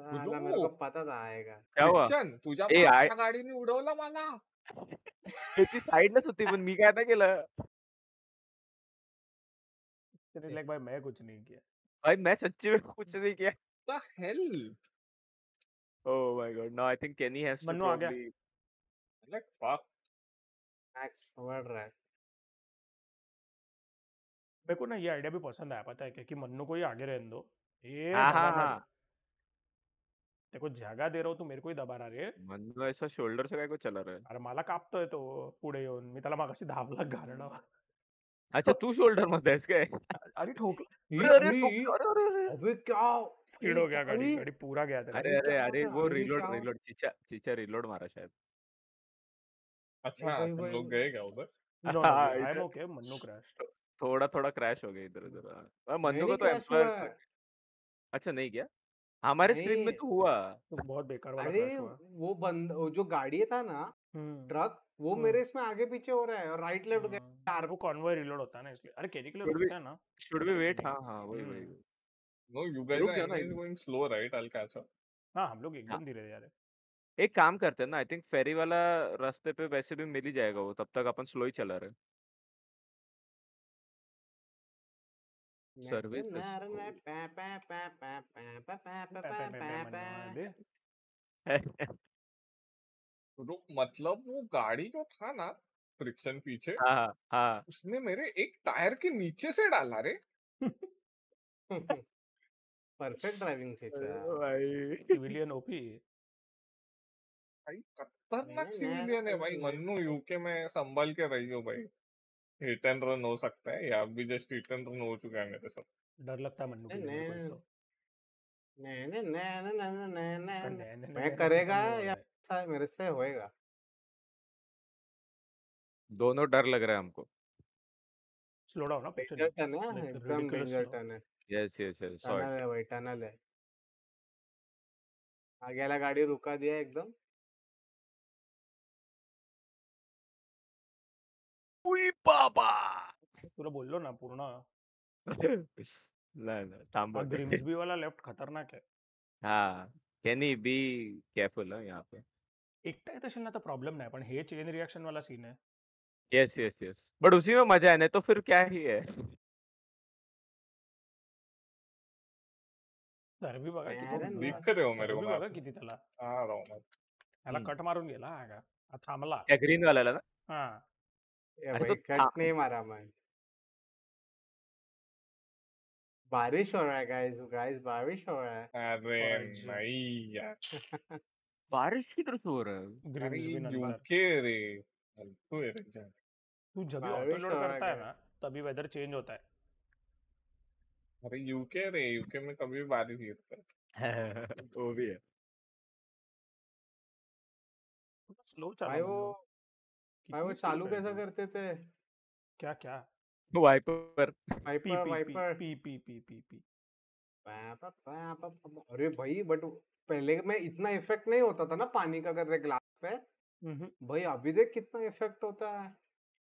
साला मेरे को पता था आएगा क्या हुआ? ए, आय- मागच्या गाडीने मला त्याची साईडलाच होती पण मी काय आता केलं he's like, भाई मैं कुछ नहीं किया. भाई मैं सच्ची में कुछ नहीं किया the hell oh my god now i think kenny has to Mannu आ गया। probably like fuck मैक्स बढ़ रहा है मेरे को ना ये आइडिया भी पसंद आया पता है क्या कि मन्नू को ही आगे रहने दो ये हाँ, हाँ. हाँ। तेरे को जागा दे रहा हूँ तू मेरे को ही दबा रहा रे। मन्नू ऐसा शोल्डर से काय को चला रहा है? अरे मला कापतोय तो पुढे येऊन मी त्याला मागाशी धावला घालणं अच्छा तू शोल्डर मध्ये आहेस काय अरे ठोक अरे अरे ठोक- अरे अरे अरे। अबे क्या स्किड हो गया गाड़ी गाड़ी पूरा गया अरे अरे अरे वो रिलोड रिलोड चीचा चीचा रिलोड मारा शायद। अच्छा तुम लोग गए क्या उधर? No no I am okay Mannu crash थोड़ा थोड़ा क्रैश हो गया इधर उधर। हाँ। मन्नू को तो एम्प्लॉयर अच्छा नहीं क्या हमारे स्क्रीन में तो हुआ। तो बहुत बेकार वाला अरे! क्रैश हुआ। वो बंद वो जो गाड़ी था ना ट्रक वो मेरे इसमें आगे पीछे हो रहा है और राइट लेफ़्ट गया। हाँ, चार वो कॉन्वॉय रिलोड होता है ना इसलिए। अरे केरी के लिए शुड बी ना। शुड बी वेट हाँ हाँ वही वही no you guys are going slow right I will catch up हाँ हम लोग हाँ। एकदम धीरे जा रहे एक काम करते हैं ना आई थिंक फेरी वाला रास्ते पे वैसे भी मिल ही जाएगा वो तब तक अपन स्लो ही चला रहे सर्विस तो मतलब वो गाड़ी जो था ना फ्रिक्शन पीछे हाँ, हाँ. उसने मेरे एक टायर के नीचे से डाला रे परफेक्ट ड्राइविंग सीख भाई सिविलियन ओपी भाई खतरनाक सिविलियन है भाई मन्नू यूके में संभल के रही हो भाई हिट एंड रन हो सकता है या भी जस्ट हिट एंड रन हो चुका है मेरे साथ डर लगता है मन्नू के लिए तो। ना ना ना ना ना ना उसका ना नैन नैन मैं खत्म करेगा नहीं हो या रहा है। ऐसा मेरे से होएगा? दोनों डर लग रहा है हमको। स्लो डाउन ना पीछे डेंजर टर्न है लाइक एकदम रिडिकुलस डेंजर टर्न है। Yes yes yes so tunnel है भाई टनल है। आगे वाला गाड़ी रुका दिया एकदम। तुला बोललो ना पूर्ण. नाही नाही थांबा. ग्रिम्सबी वाला लेफ़्ट खतरनाक आहे. हाँ. कैनी बी केयरफुल हाँ यहाँ पे? एकटा येत असेल ना तर प्रॉब्लेम नाही पण हे चेन रिएक्शन वाला सीन आहे. यस यस यस बट उसी में मज़ा है नहीं तो फिर क्या ही है? सर्वी बघा किती दिख रहे हो मेरे को सर्वी मैं बघा किती त्याला. हूँ ह्याला हम्म. कट मारून गेला हा का? हा थांबला. क्या ग्रीन वाला ना? हा. ये अरे भाई तो कट था- नहीं मारा मैं बारिश हो रहा है गाइस गाइस बारिश हो रहा है। अरे बाजी. नहीं यार। बारिश किधर से हो रहा है? अरे ग्रिम्सबी ये यूके रे फालतू है रे जान तू जब भी बारिश ऑटो लोड हो रहा है करता है? ना तभी वेदर चेंज होता है। अरे यूके रे यूके में कभी भी बारिश गिरता है वो भी है। स्लो चला भाई वो मन्नू भाई वो चालू कैसा करते थे? क्या क्या? Wiper. Wiper wiper. P P P P P. अरे भाई बट पहले में इतना इफ़ेक्ट नहीं होता था ना पानी का कर ग्लास पे? भाई अभी देख कितना इफ़ेक्ट होता है।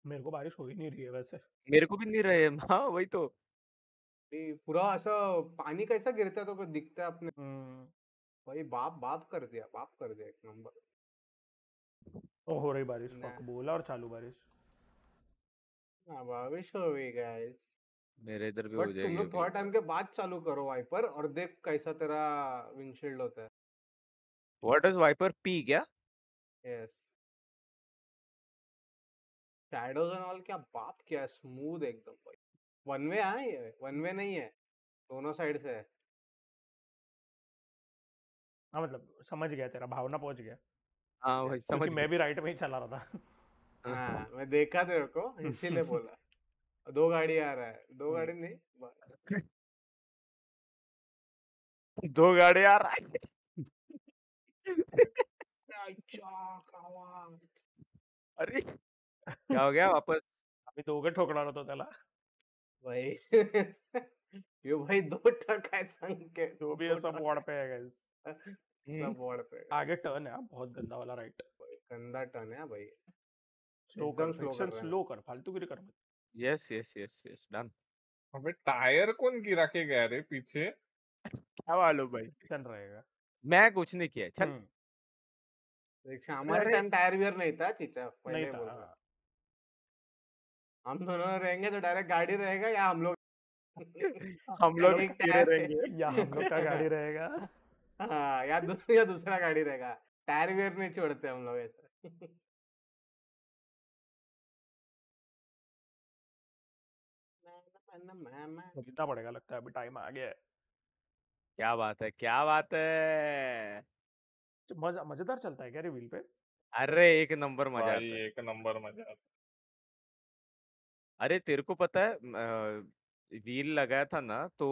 मेरे को बारिश हो ही नहीं रही है वैसे। मेरे को भी नहीं रहे हाँ। वही तो। पूरा ऐसा पानी कैसा गिरता है तो दिखता है अपने। भाई बाप बाप कर दिया बाप कर दिया एक नंबर। ओ हो रही बारिश फक बोला और चालू बारिश। हाँ बारिश हो गई गाइस मेरे इधर भी हो बट तुम लोग थोड़ा टाइम के बाद चालू करो वाइपर और देख कैसा तेरा विंडशील्ड होता है। व्हाट इज़ वाइपर पी क्या? यस शैडोज एंड ऑल क्या बाप क्या स्मूथ एकदम भाई। वन वे है ये वन वे नहीं है। दोनों साइड से है। हाँ मतलब समझ गया तेरा भावना पहुँच गया। हाँ भाई समझ क्योंकि मैं भी राइट में ही चला रहा था। हाँ। मैं देखा तेरे को इसीलिए बोला। दो गाड़ी आ रहा है। दो हम्म। गाड़ी नहीं दो गाड़ी आ रहा है। अच्छा, अरे! क्या हो गया वापस? आम्ही दोघं ठोकणार होतो त्याला भाई यो भाई दो ट्रक है संग के। जो भी है सब ट्रक पे है गाइस सब बोर्ड पे। आगे टर्न है बहुत गंदा वाला राइट गंदा टर्न है भाई। स्लो कर फ्रिक्शन रहा स्लो कर फालतूगिरी कर मत yes yes yes yes done अबे टायर कौन गिरा के गया रे पीछे? क्या मालूम भाई चल रहेगा। मैं कुछ नहीं किया चल। हम्म, देख हमारे टाइम टायर वियर नहीं था चीचा पहले नहीं था बोल रहा। हाँ। हम दोनों रहेंगे तो डायरेक्ट गाड़ी रहेगा या हम लोग हम लोग टायर रहेंगे या हम लोग का गाड़ी रहेगा। हाँ या दू, या दूसरा गाड़ी रहेगा टायर वियर नहीं छोड़ते हम लोग ऐसा खरीदना पड़ेगा लगता है अभी टाइम आ गया है क्या बात है क्या बात है मज़ा मज़ेदार चलता है क्या रिवील पे अरे एक नंबर मज़ा भाई आता है एक नंबर मज़ा अरे तेरे को पता है व्हील लगाया था ना तो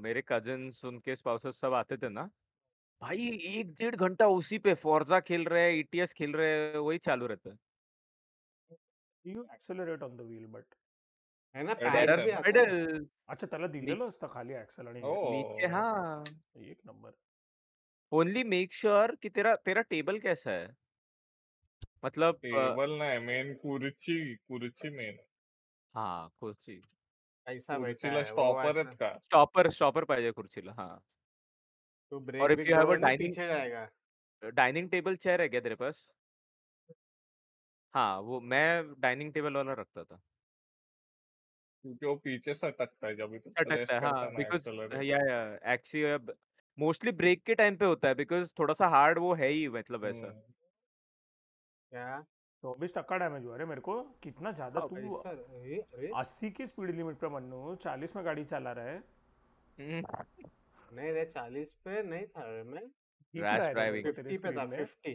मेरे कजिन्स उनके स्पाउसेस सब आते थे ना भाई एक डेढ़ घंटा उसी पे फोर्जा खेल रहे हैं ईटीएस खेल रहे हैं वही चालू रहता है। You accelerate on the wheel, but है ना Pedal पैड से भी ना? आता है पेडल अच्छा त्याला दिलेलं असतं खाली ऍक्सेल आणि हे. नीचे हाँ। एक नंबर। ओनली मेक श्योर कि तेरा तेरा टेबल कैसा है? मतलब अ, टेबल नाही मेन खुर्ची खुर्ची मेन हाँ। खुर्ची कैसा बैठा है वो स्टॉपर आहेत ऐसा। का स्टॉपर स्टॉपर पाहिजे खुर्चीला हाँ। तो और if you have a dining पीछे जाएगा। डाइनिंग टेबल चेयर है क्या तेरे पास? हाँ वो मैं डाइनिंग टेबल वाला रखता था। क्योंकि वो पीछे सटकता है जब भी तो प्रेस है हाँ because yeah yeah actually mostly break के टाइम पे होता है बिकॉज़ थोड़ा सा हार्ड वो है ही मतलब ऐसा। हम्म, क्या? चौबीस टक्का डैमेज हुआ रे मेरे को कितना ज़्यादा हाँ तू अस्सी की स्पीड लिमिट पे मनु चालीस में गाड़ी चला रहा है। हम्म, नहीं रे चालीस पे नहीं था रे मैं। दिख Rash रहा रे मेरे driving. को तेरे फिफ्टी पे था स्क्रीन में। फिफ्टी।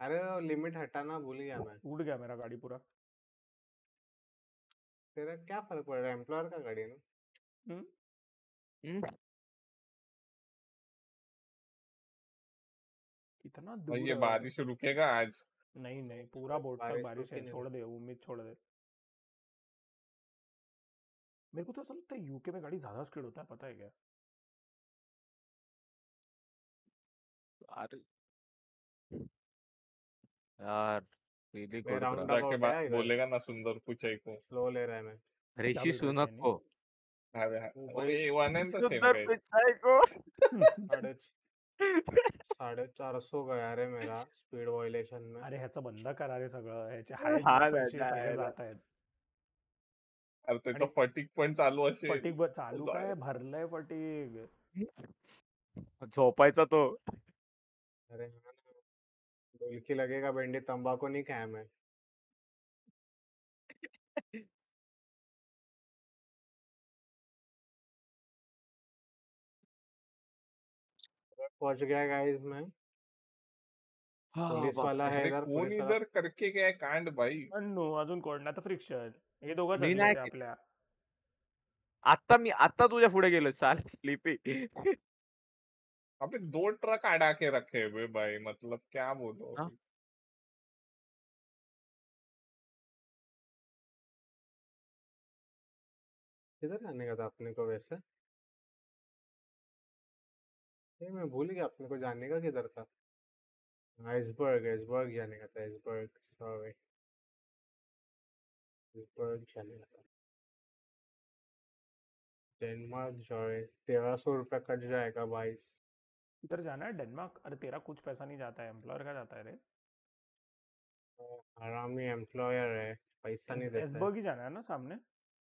अरे वो लिमिट हटाना भूल गया मैं। उड़ गया मेरा गाड़ी पूरा। तेरा क्या फ़र्क पड़ रहा है एम्प्लॉयर का गाड़ी है? ना हम्म, कितना दूर ये बारिश रुकेगा आज? नहीं नहीं पूरा बोर्ड तक बारिश बारिश है छोड़ दे उम्मीद छोड़ दे। मेरे को तो ऐसा लगता है यूके में गाड़ी ज़्यादा स्पीड होता है पता है क्या? यार हो इधर? बोलेगा ना सुंदर कुचाई को स्लो ले रहा है मैं। ऋषि सुनक को। अरे हाँ, ओ भाई ये one and the same Sundar guys Pichai को। साढ़े साढ़े चार सौ गया रे मेरा स्पीड वायलेशन में। अरे ह्याचं बंद करा रे सगळं ह्याचे आहेत हा ना ना पैसे सगळे जायला. जात आहेत अरे त्याचं फटीक पण चालू असेल. फटीक ब- चालू काय? भरलंय फटीक झोपायचा तो. अरे हाँ ना. डुलकी लगेगा भिंडी तंबाकू नहीं खाया मैं. पहुँच गया गाइस मैं. हाँ पुलिस बाप वाला है अरे इधर कोण इधर करके गया कांड भाई। अन्नू अजून कोण तर फ्रिक्शन हे दोघंच मी नाही होते आपल्या. आता मी आता तुझ्या पुढे गेलो चाल स्लीपी. अबे दो ट्रक अड़ा के रखे हुए भाई मतलब क्या बोलो हाँ? अभी? किधर जाने का था अपने को वैसे? ये मैं भूल गया अपने को जाने का किधर था। आइसबर्ग आइसबर्ग जाने का था आइसबर्ग सॉरी आइसबर्ग जाने का था डेनमार्क जॉय तेरह सौ रुपया कट जाएगा बाईस इधर जाना है डेनमार्क? अरे तेरा कुछ पैसा नहीं जाता है एम्प्लॉयर का जाता है रे। हरामी एम्प्लॉयर है पैसा नहीं देता एसबर्ग ही जाना है ना सामने?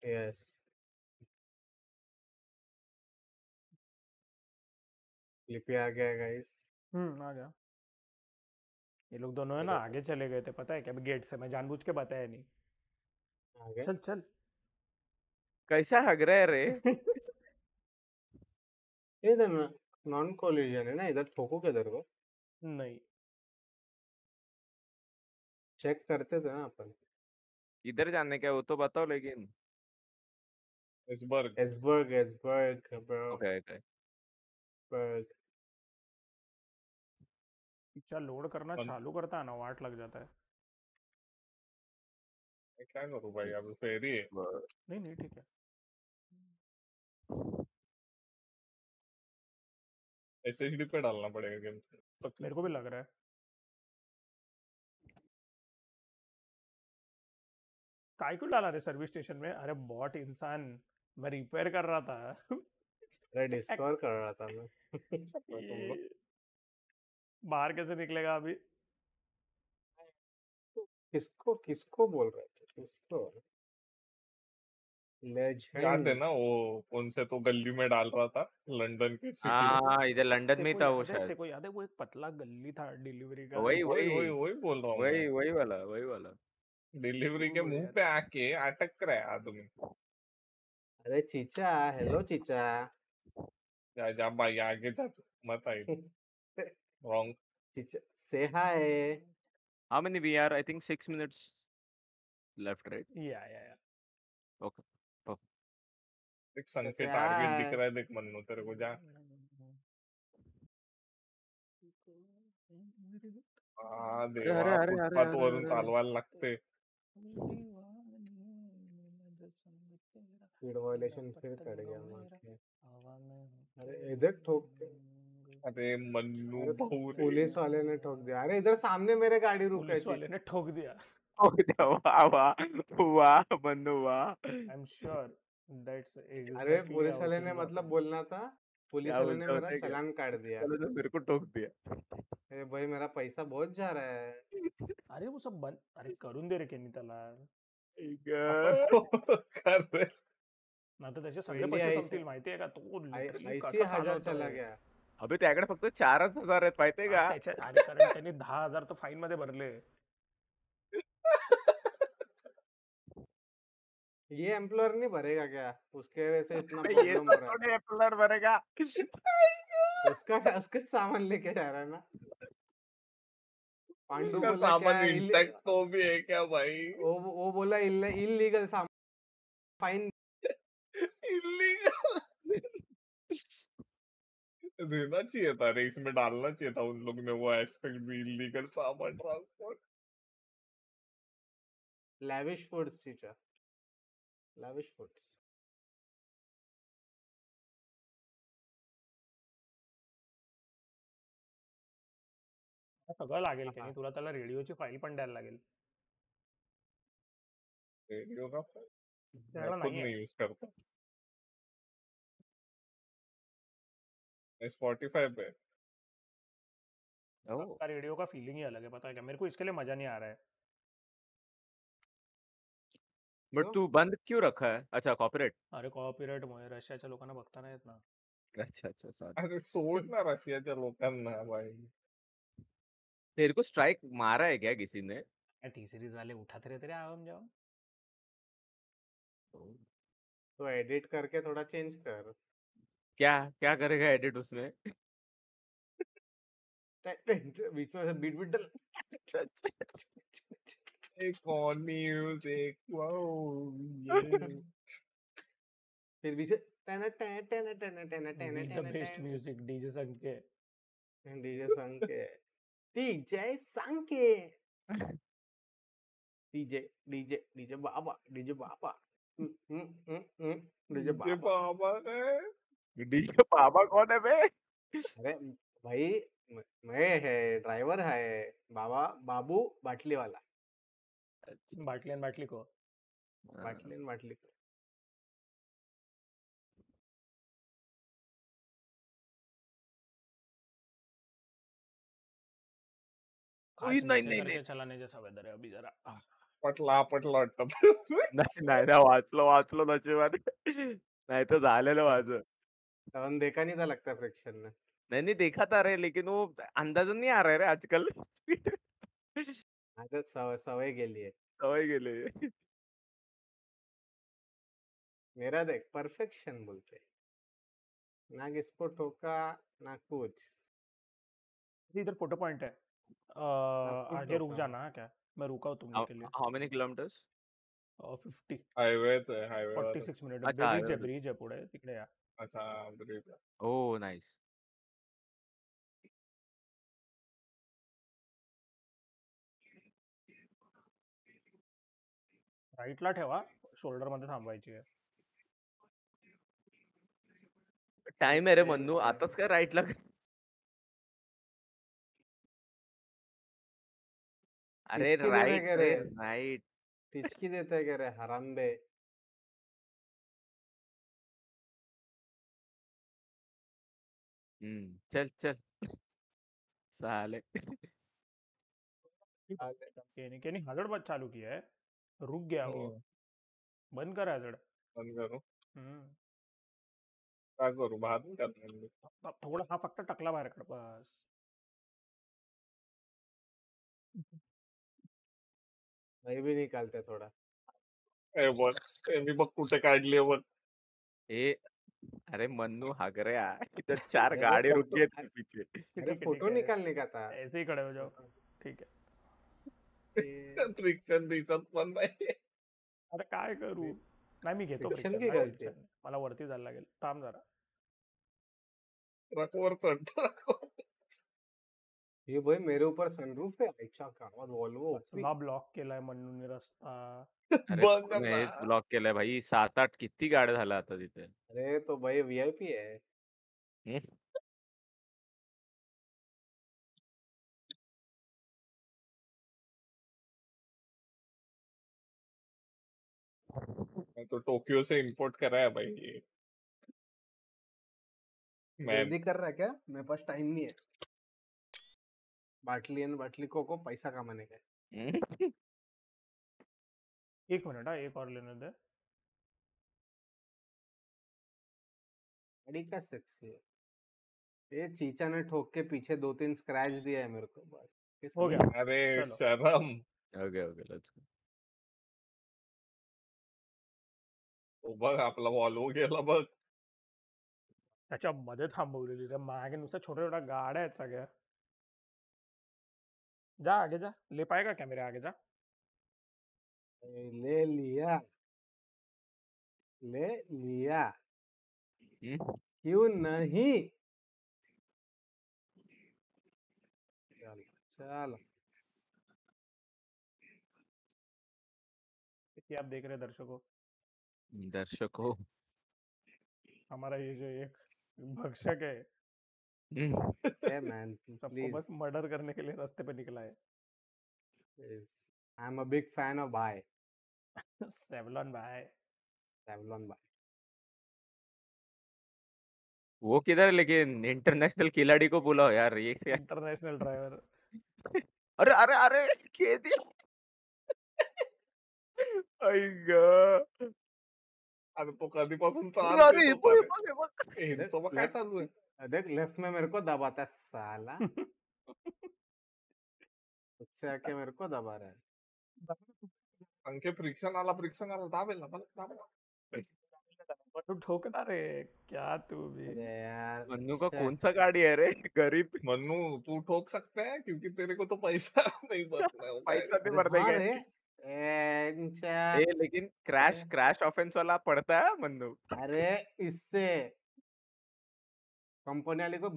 यस। लिपि आ गया गाइस। हम्म आ गया। ये लोग दोनों है ना आगे चले गए थे पता है क्या? गेट से मैं जानबूझ के बताया नहीं। आ गया चल चल। कैसा हग रहा है रे? इधर ना नॉन कोलिजन है ना इधर ठोको किधर को? नहीं। चेक करते थे ना अपन। इधर जाने का वो तो बताओ लेकिन। Esbjerg. Esbjerg Esbjerg okay okay. बर्ग पिक्चर लोड करना चालू करता है ना वाट लग जाता है। क्या करूँ भाई? अभी फेरी है नहीं नहीं ठीक है। एसएसडी पे डालना पड़ेगा गेम तो मेरे को भी लग रहा है। काय क्यों डाला रे सर्विस स्टेशन में? अरे बॉट इंसान मैं रिपेयर कर रहा था। अरे डिस्कवर कर रहा था मैं। बाहर कैसे निकलेगा अभी? किसको किसको बोल रहे थे? किसको? याद है ना वो कौन से तो गली में डाल रहा था लंदन के सिटी हाँ इधर लंदन में ही था वो याद है शायद। तेको याद है वो एक पतला गली था डिलीवरी का? वही वही वही वही वही बोल रहा हूँ वही वही वाला वही वाला। डिलीवरी के मुँह पे आके अटक रहा है आदमी। अरे चीचा हेलो चीचा। जा जा भाई आगे जा मत आई चीचा से हाय how many we are? I think 6 minutes left right? या या या okay perfect. एक सन कैसे के टारगेट दिख रहा है देख मन्नू तेरे को जा। हा अरे देवा अरे अरे अरे फुटपाथ अरे वरून अरे चालवायला लागते। स्पीड वायलेशन फिर कट गया मार। के अरे इधर ठोक के। अरे मन्नू भाऊ पुलिस वाले ने ठोक दिया। अरे इधर सामने मेरे गाड़ी रुक पुलिस वाले ने ठोक दिया। ओ द्या, वाह वाह वाह मन्नू वाह। आई एम श्योर दैट्स अरे पुलिस वाले ने मतलब बोलना था पुलिस वाले ने मेरा चालान काट दिया। चलो तो मेरे को टोक दिया। अरे भाई मेरा पैसा बहुत जा रहा है। अरे वो सब बंद अरे करून दे रे केनी त्याला कर रे ना तर त्याचे सगळे पैसे संपतील माहितीये का तो ऐसी कसा. अबे त्याकडे फक्त चारच हज़ार आहेत माहितीये का? त्याच्या कारण त्यांनी दहा हज़ार तर फाईन मध्ये भरले. ये एम्प्लॉयर नहीं भरेगा क्या? उसके वजह से इतना ये प्रॉब्लम हो तो एप्लर भरेगा। उसका उसका सामान लेके जा रहा है ना। पांडु उसका बोला सामान इंटैक्ट तो भी है क्या भाई? वो वो बोला इलीगल सामान फाइन इलीगल देना चाहिए था रे इसमें डालना चाहिए था उन लोग ने वो एस्पेक्ट भी इलीगल सामान transport lavish foods teacher. Lavish foods. सगळं लागेल हा. तुला त्याला रेडिओची फाईल पण द्यायला लागेल. रेडियो का मैं खुद यूज़ करता. स्पॉटिफाई पे। ओ का रेडियो का फीलिंग ही अलग है पता है क्या? मेरे को इसके लिए मज़ा नहीं आ रहा है। बट तो? तू बंद क्यों रखा है? अच्छा कॉपीराइट। अरे कॉपीराइट मुळे रशियाच्या लोकांना बघता नाही येत ना अच्छा अच्छा सॉरी अरे सोड ना रशियाच्या लोकांना भाई। तेरे को स्ट्राइक मारा है क्या किसी ने? टी सीरीज़ वाले उठाते रहते रे आराम जाओ। तो एडिट करके थोड़ा चेंज कर। क्या क्या करेगा एडिट उसमें? बीच में बीट बीट डाल एक ऑन म्यूज़िक वाओ ये फिर बीच में टना टना टना टना टना टना टना। बेस्ट म्यूज़िक डीजे संके डीजे संके डीजे संके डीजे डीजे डीजे बाबा डीजे बाबा डीजे ये बाबा बाबा है डीजे बाबा कौन है बे? अरे भाई म- मैं है ड्राइवर है बाबा बाबू बाटली वाला बाटली आणि बाटली को बाटली न बाटली कोई काश नहीं नीचे नहीं। करके नहीं चलाने जैसा वेदर है अभी जरा। आह, पटला पटला वाटतं नाही नाही ना वाचलो वाचलो नशिबाने नाही तर झालेलं माझं तवन देखा नहीं था लगता फ्रिक्शन ने। नहीं नहीं देखा था रे लेकिन वो अंदाज़ा नहीं आ रहा है रे आजकल। आदत सवय सवय गेली आहे सवय गेले मेरा देख परफेक्शन बोलते ना किसको ठोका ना कुछ। इधर फ़ोटो पॉइंट है। आपको आगे रुक। जाना क्या? मैं रुका हूँ तुमने के लिए। How many kilometres? Fifty highway forty six minute. अच्छा, ब्रिज आहे ब्रिज आहे पुढे तिकडे या अच्छा bridge. ओ नाईस राईटला ठेवा शोल्डर मध्ये थांबायची आहे. टाइम आहे रे मन्नू आताच काय राईटला अरे पिचकी दे राईट रे? रे? राईट. टिचकी देते क्या रे हरामबे हम्म चल चल साले केनी केनी हजड़ बस चालू किया है। रुक गया वो। हम्म, बंद कर हजड़। बंद करू? हम्म. काय करू? बाद में करणार मी थ- थोडा हा फक्त टकला बाहेर काढ बस। भाई भी निकालते थोड़ा। ए बघ ए, मी बघ कुठे काढली बघ ए अरे मन्नू हागऱ्या इधर चार अरे गाड़ी फोटो- रुकी है तेरे पीछे ठीक है, ठीक फ़ोटो है. निकालने का था ऐसे ही खड़े हो जाओ ठीक आहे फ्रिक्शन दिसत पण नाही अरे काय करू नाही मी घेतो Friction friction, की नाही गलती? friction. मला वरती जायला लागेल थांब जरा ट्रकवर चढतो ये भाई मेरे ऊपर सनरूफ है अच्छा गावात वॉल्वो कसला ब्लॉक केलाय म्हणून रस्ता। अरे बघ पूर्ण हेच ना. ब्लॉक केलंय भाई सात आठ किती गाड्या झाल्या आता तिथे अरे तो भाई वीआईपी है। हम्म. मैं तो टोक्यो से इंपोर्ट करा है भाई ये। मैं जल्दी कर रहा है क्या? मेरे पास टाइम नहीं है। बाटली एंड बाटली को को पैसा कमाने का है. एक मिनिट हा एक और लेने दे. गाड़ी का सेक्सी है ये चीचा ने ठोक के पीछे दो तीन स्क्रैच दिया है मेरे को बस. हो गया. अरे. शर्म ओके ओके लेट्स गो तो बघ आपला वॉल्वो गेला बघ. त्याच्या मध्ये थांबवलेली रे. मागे नुसत्या छोट्या छोट्या गाड्या आहेत सगळ्या. जा आगे जा ले पाएगा क्या मेरे आगे जा? ले लिया। ले लिया. क्यों नहीं? चलो चलो। आप देख रहे हैं दर्शकों। दर्शकों। हमारा ये जो एक भक्षक है मैन सबको बस मर्डर करने के लिए रास्ते पे निकला है। I am a big fan of bye Savlon भाई सेवलॉन बाय वो किधर लेकिन इंटरनेशनल खिलाड़ी को बुलाओ यार ये क्या? इंटरनेशनल ड्राइवर अरे अरे अरे केदी आई ग अरे तो कधीपासून त्रास अरे अरे हे बघ. हे बघ, हे काय चालू आहे देख लेफ़्ट में मेरे को दबाता है साला। उससे आके मेरे को दबा रहा है। अंके फ्रिक्शन आला फ्रिक्शन आला दाबेल ना बघ, दाबेल ना. तू ठोकना रे क्या तू भी। अरे यार मन्नू का कौन सा गाड़ी है रे? गरीब। मन्नू तू ठोक सकते है? क्योंकि तेरे को तो पैसा नहीं बचना है पैसा काय- नहीं अरे भरने हाँ का रे। है। ए, इंचा, ए लेकिन क्रैश क्रैश ऑफेंस वाला पड़ता है मन्नू। अरे इससे। कंपनी वाले को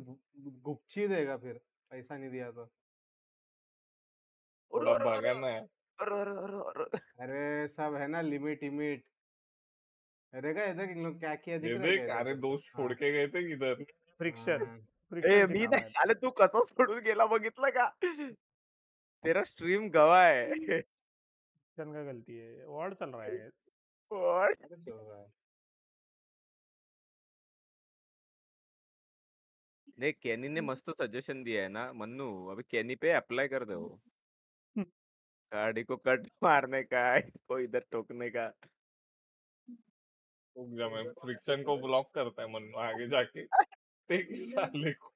गुपची देगा फिर पैसा नहीं दिया तो। ना अरे सब है ना लिमिट इमिट। अरे का इधर इन लोग क्या किया दिख ये रहा है देख क्या अरे इधर? दोस्त छोड़ हाँ, के गए थे इधर फ्रिक्शन हाँ, ए फ्रिक्शन मी नाही साले तू कसं सोडून गेला बघितलं का? तेरा स्ट्रीम गवा है। फ्रिक्शन का गलती है वर्ड चल रहा है What? अरे चल रहा है। नहीं कैनी ने मस्त सजेशन दिया है ना मन्नू अभी कैनी पे अप्लाई कर दो। गाड़ी को कट मारने का इसको इधर ठोकने का. रुक जा मैं फ्रिक्शन को ब्लॉक करता है मन्नू आगे जाके. टेक साले को.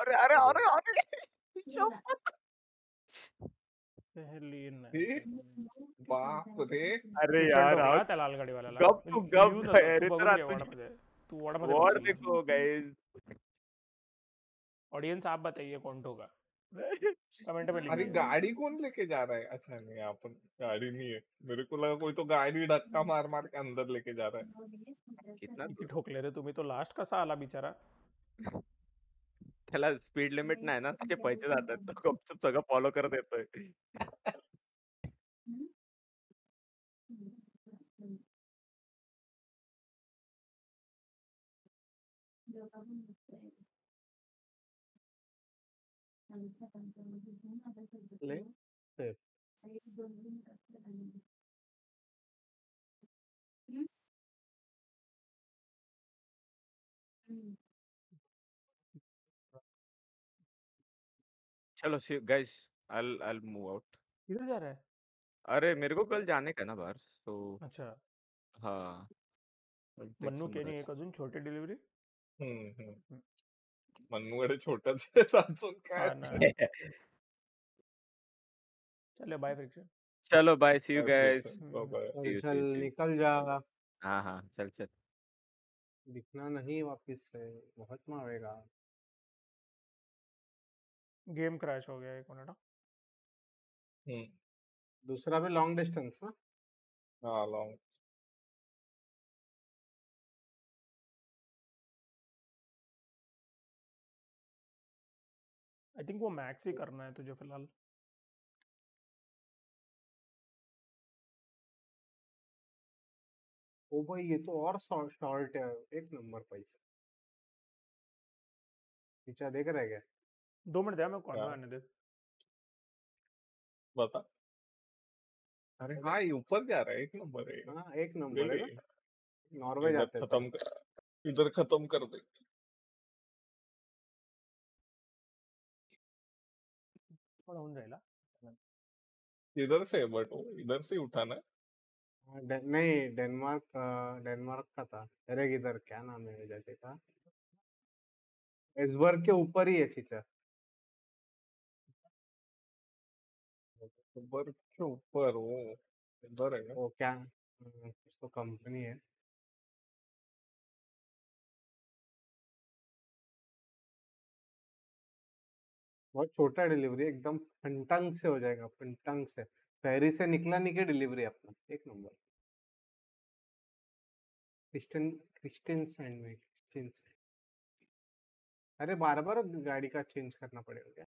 अरे अरे अरे अरे पहली बाप रे. अरे यार लाल गप तू गप अरे तू तर तू वॉर्डमध्ये वॉर बघशील. देखो गाइस. ऑडियंस आप बताइए कौन ठोका? कमेंट में अरे गाड़ी कौन लेके जा रहा है? अच्छा नहीं अपन गाड़ी नहीं है। मेरे को लगा कोई तो गाड़ी धक्का मार मार के अंदर लेके जा रहा है। कितना ठोक ठोकले रे तुम्ही तो लास्ट कसा आला बिचारा। त्याला स्पीड लिमिट नाही ना त्याचे पैसे जातात तो गपचूप सगळं फॉलो करत येतोय ले सेफ़ चलो guys I I move out किधर जा रहा है? अरे मेरे को कल जाने का ना बाहर तो अच्छा। हाँ। मन्नू some केनी एक अजून छोटी डिलिव्हरी हम्म हम्म. मन्नूकडे छोटच आहे अजून काय हा ना. चले बाय फ्रिक्शन चलो बाय सी यू गाइस चल. निकल जा. हाँ हाँ चल चल. दिखना नहीं वापस से बहुत मारेगा. गेम क्रैश हो गया एक मिनट। हम्म. दूसरा भी लॉन्ग डिस्टेंस ना? हाँ लॉन्ग आई थिंक वो मैक्स ही करना है तुझे फ़िलहाल। ओ भाई ये तो और शॉर्ट है एक नंबर पैसा। पीछा देख रहा है क्या? दो मिनट दे मैं कॉल? में आने दे। बता। अरे हाँ ये ऊपर जा रहा है एक नंबर है। हाँ एक नंबर है ना नॉर्वे जाते हैं खत्म कर इधर खत्म कर दे। थोड़ा होऊन जाईल हा. इधर से बट वो इधर से ही उठाना है? हाँ, डे- नहीं डेनमार्क अ, डेनमार्क का था. अरे इधर क्या नाम है जगह का? एसबर्ग के ऊपर ही है चीचा ऊपर के ऊपर वो इधर है ना? वो क्या हम्म, कुछ तो कंपनी है। बहुत छोटा डिलीवरी एकदम फंटंग से हो जाएगा फंटंग से। पेरिस से निकला नहीं के डिलीवरी अपना एक नंबर। क्रिस्टन क्रिस्टियन में क्रिस्टियन अरे बार बार गाड़ी का चेंज करना पड़ेगा। क्या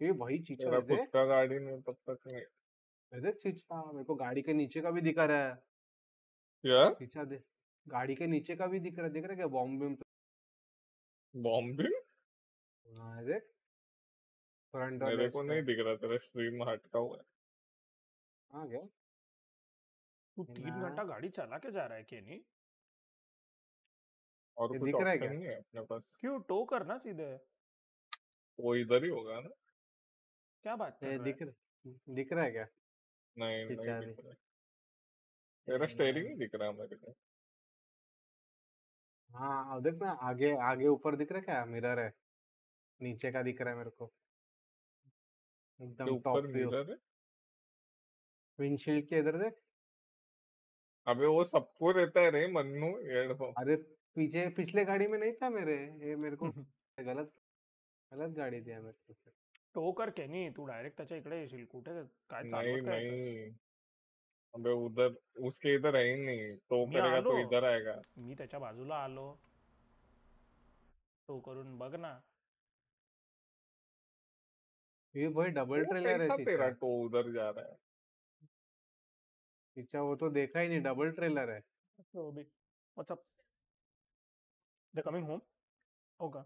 ये भाई चीचा मेरा दे गाड़ी नहीं तब तक नहीं। दे चीचा मेरे को गाड़ी के नीचे का भी दिखा रहा है। क्या? चीचा दे गाड़ी के नीचे का भी दिख रहा है दिख रहा है क्या? बॉम्बे बॉम्बे देख। फ्रंट और मेरे को नहीं दिख रहा तेरा स्ट्रीम में हटका हुआ है। हाँ क्या तू तीन घंटा गाड़ी चला के जा रहा है केनी और कुछ दिख रहा है क्या? नहीं है अपने पास। क्यों? टो करना सीधे। वो इधर ही होगा ना। क्या बात है दिख रहा दिख रहा है क्या? नहीं नहीं दिख रहा। तेरा नहीं स्टेयरिंग ही दिख रहा है मेरे को। हाँ अब देख ना आगे आगे ऊपर दिख रहा है क्या? मिरर है। नीचे का दिख रहा है मेरे के। एकदम टॉप ऊपर व्यू मिरर है विंडशील्ड के इधर देख। अबे वो सबको रहता है रे मन्नू अरे पीछे पिछले गाड़ी में नहीं था मेरे? ये मेरे को गलत गलत गाडी दिया मेरे को टो कर केनी तू डायरेक्ट त्याच्या इकडे येशील कुठे काय नहीं चालवत काय येतोयस? नहीं। अबे उधर उसके इधर है ही नहीं तो मी करेगा तो आलो. इधर आएगा। मी त्याच्या बाजूला आलो। टो करून बघ ना। ये भाई डबल वो ट्रेलर है कैसा तेरा चीचा तो उधर जा रहा है। चीचा वो तो देखा ही नहीं डबल ट्रेलर है। So big. What's up? They're coming home? होगा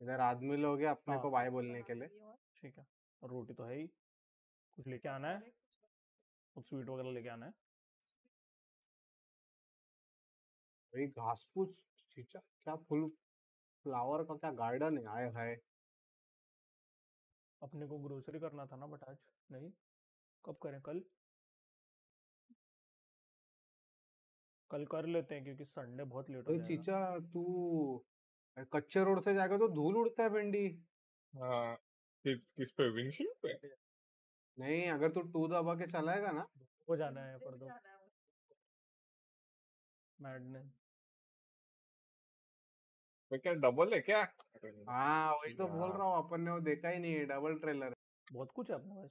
इधर आदमी लोग हैं अपने हाँ। को बाय बोलने के लिए। ठीक है और रोटी तो है ही। कुछ लेके आना है। कुछ स्वीट वगैरह लेके आना है। भाई घास फूस चीचा क्या फुल फ्लावर का क्या गार्डन है? आए हाय। अपने को ग्रोसरी करना था ना बट आज नहीं। कब करें? कल? कल कर लेते हैं क्योंकि संडे बहुत लेट हो चीचा तू कच्चे रोड से जाएगा तो धूल उड़ता है भिंडी। हाँ किस किस पे? विंडशील्ड पे? नहीं अगर तू टू दबा के चलाएगा ना। वो जाना है पर दो। मैडनेस तो क्या डबल है क्या? हाँ वही तो बोल रहा हूँ अपन ने वो देखा ही नहीं डबल ट्रेलर बहुत कुछ है अपने पास।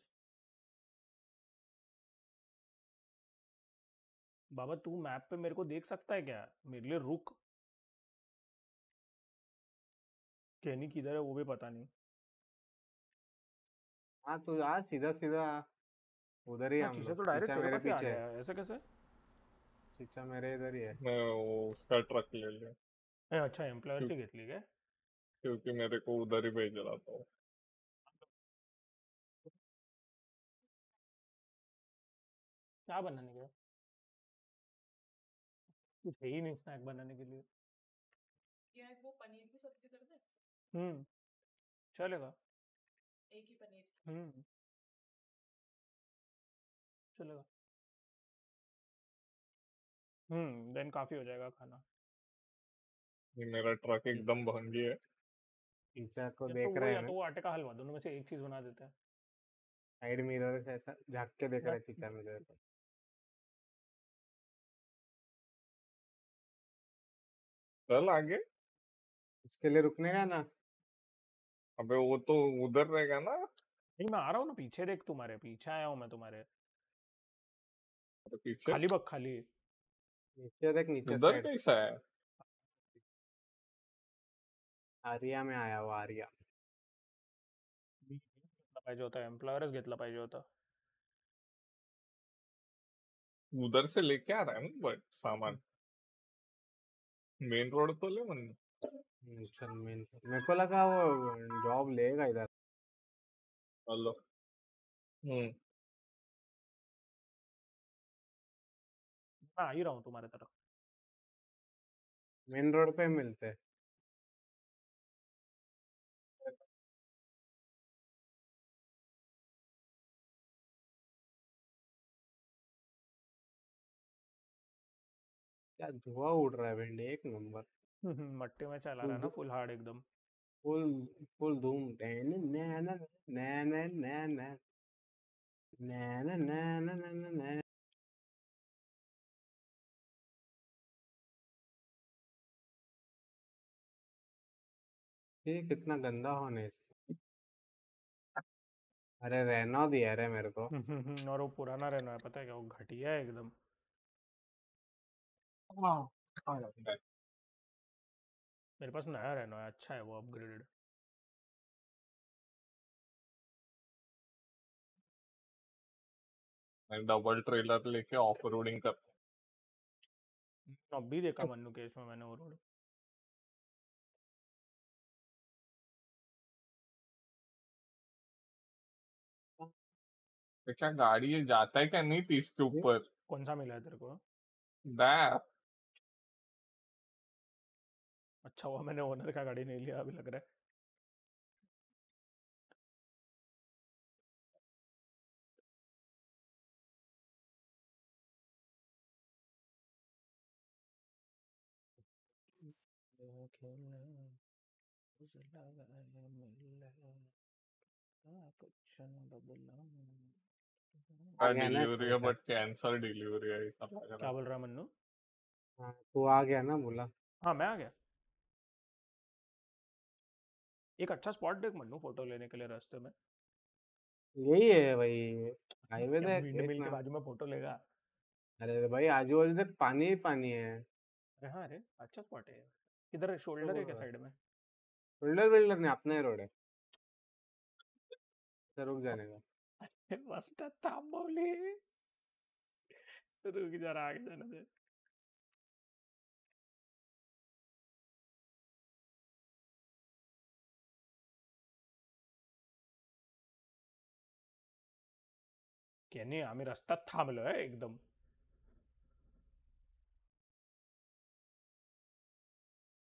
बाबा तू मैप पे मेरे को देख सकता है क्या? मेरे लिए रुक। केनी किधर है वो भी पता नहीं। हाँ तू आ सीधा सीधा उधर ही हाँ, हम चीज़ें लोग तो डायरेक्ट तेरे मेरे पास ही आ गया है। है ऐसे कैसे? चीचा मेरे इधर ही है। मैं वो उसका ट्रक ले लिया। ए, अच्छा एम्प्लॉयरची घेतली काय क्योंकि मेरे को उधर ही भेज रहा था क्या बनाने का कुछ है ही नहीं स्नैक बनाने के लिए। या वो पनीर की सब्ज़ी कर दे। हम्म चलेगा। एक ही पनीर। हम्म। चलेगा। हम्म देन काफ़ी हो जाएगा खाना। ये मेरा ट्रक एकदम भंगी है। चीचा को या तो देख वो रहे या हैं तो वो आटे का हलवा दोनों में से एक चीज़ बना देते हैं। साइड मिरर से ऐसा झाँक के देख रहा है चीचा मेरे को। चल आगे। उसके लिए रुकने का ना अबे वो तो उधर रहेगा ना। नहीं मैं आ रहा हूँ ना पीछे देख तुम्हारे पीछे आया हूँ मैं तुम्हारे। तो पीछे? खाली बग खाली। नीचे देख नीचे उधर साइड। कैसा है? आर्या में आया वो आर्या। घेतला पाहिजे होता एम्प्लॉयरच घेतला पाहिजे होता उधर से लेके आ रहा है बट सामान। मेन रोड तो ले मन? हम्म, चल मेन मेरे को लगा वो जॉब लेगा इधर। हेलो। हम्म। मैं आ ही रहा हूँ तुम्हारे तरफ़। मेन रोड पे मिलते हैं। क्या धुआँ उड़ रहा है भिंडी एक नंबर। मट्टी में चला रहा है ना फुल हार्ड एकदम। फुल फुल धूम। नैन नैन नैन नैन नैन नैन। नैन नैन नैन ये कितना गंदा होने इसका। अरे रहना दिया रे मेरे को। और वो पुराना रहना है पता है क्या? वो घटिया है एकदम। मेरे पास नया रहना है अच्छा है वो अपग्रेडेड डबल ट्रेलर लेके ऑफ़ रोडिंग कर अभी देखा मन्नू केस में मैंने वो रोड तो क्या गाड़ी ये जाता है क्या? नहीं तीस के ऊपर। कौन सा मिला है तेरे को? दैट अच्छा हुआ मैंने ओनर का गाड़ी नहीं लिया अभी लग रहा है। आ गया ना डिलीवरी है इसमें बट कैंसर डिलीवरी है ऐसा लग क्या बोल रहा है मन्नू? हाँ तू आ गया ना बोला। हाँ मैं आ गया। एक अच्छा स्पॉट देख मन्नू फ़ोटो लेने के लिए रास्ते में। यही है भाई हाईवे देख विंड मिल के बाजू में फ़ोटो लेगा? अरे भाई आजू बाजू देख पानी ही पानी है। अरे हाँ अरे अच्छा स्पॉट है। किधर है शोल्डर है क्या साइड में? बिल्डर बिल्डर नहीं अपना ही रोड है। तो रुक जाने का मस्त थांबवली रुक जरा आगे जाने दे। केनी आम्ही रस्त्यात थांबलोय एकदम।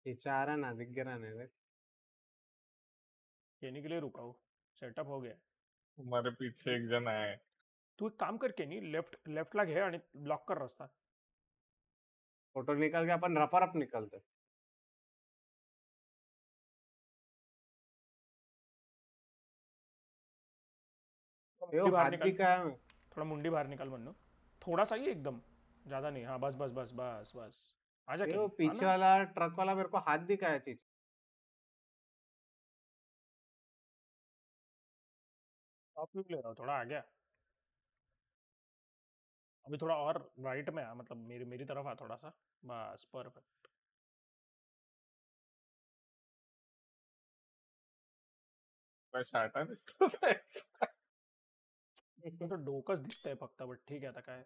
रहा ना दिख गया ना केनी के लिए रुका हूँ सेटअप हो गया। हमारे पीछे एक जन आया है। तू एक काम कर केनी लेफ़्ट लेफ्टला घे आणि ब्लॉक कर रस्ता। फ़ोटो निकाल के अपन रपा रप निकलते ये वो बाहर हाथ निकाल। दिखाया मैं थोड़ा मुंडी बाहर निकाल मन्नू थोड़ा सा ही एकदम ज़्यादा नहीं। हाँ बस बस बस बस बस। आजा ये केनी वो हाँ पीछे वाला ट्रक वाला मेरे को हाथ दिखाया चीज़। टॉप व्यू ले रहा हूँ थोड़ा आ। गया अभी थोड़ा और राइट में आ मतलब मेरी मेरी तरफ़ आ थोड़ा सा। बस परफेक्ट मैं शाटा दिसतो तो डोकंच दिसतंय फक्त बट ठीक आहे आता काय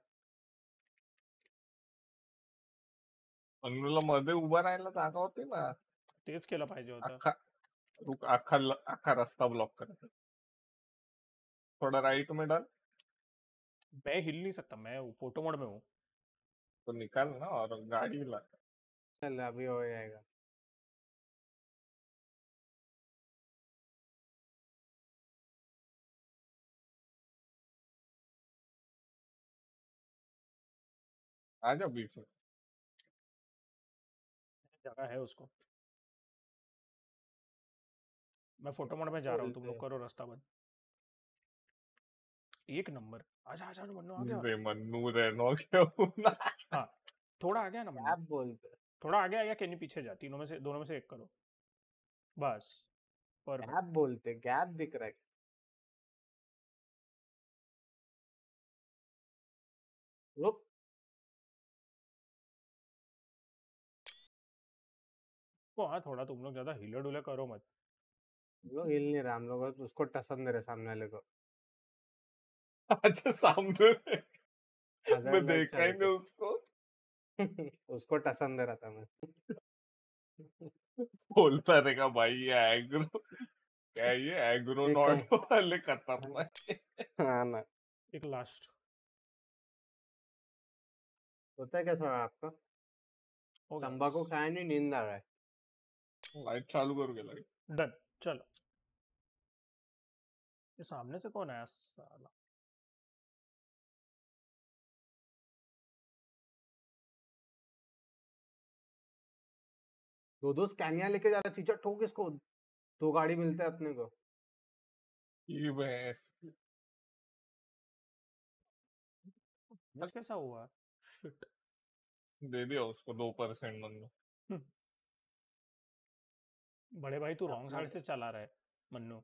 अनुला मध्ये उभा राहायला जागा होती ना तेच केलं पाहिजे होतं. अख्खा रुक अख्खा ल- अख्खा रास्ता ब्लॉक कर. थोड़ा राइट में डाल. मैं हिल नहीं सकता मैं फ़ोटो मोड में हूँ. तो निकाल ना और गाड़ी ला चल अभी हो जाएगा. आ जा बीच में। जगह है उसको। मैं फ़ोटो मोड में जा रहा हूँ तुम लोग करो रास्ता बंद। एक नंबर। आजा आजा ना मन्नू आ गया। रे मन्नू रेनो क्यों ना हाँ थोड़ा आ गया ना मन्नू। आप बोलते थोड़ा आगे आ गया केनी पीछे जा। तीनों में से दोनों में से एक करो। बस पर गैप बोलते गैप दिख रहा है? रुक वो हाँ थोड़ा तुम लोग ज़्यादा हिले डुले करो मत। हम लोग हिल नहीं रहे हम लोग उसको टसन दे रहे सामने वाले को। अच्छा सामने में हज़ार मैं लाइक देखा ही नहीं उसको। उसको टसन दे रहा था मैं। बोलता रहेगा भाई ये एग्रो क्या है ये एग्रो एक नॉट वाले खतरनाक है। हाँ ना। एक लास्ट होता है क्या थोड़ा आपका? हो गया। तंबाकू खाया नहीं नींद आ रहा है। लाइट चालू करोगे लाइट? डन चलो। ये सामने से कौन आया साला? दो दो स्कैनिया लेके जा रहा चीचा ठोक इसको। दो गाड़ी मिलते हैं अपने को। ये बस कैसा हुआ? शिट दे दिया उसको दो परसेंट मन्नू बड़े भाई तू रॉन्ग साइड से चला रहा है मन्नू।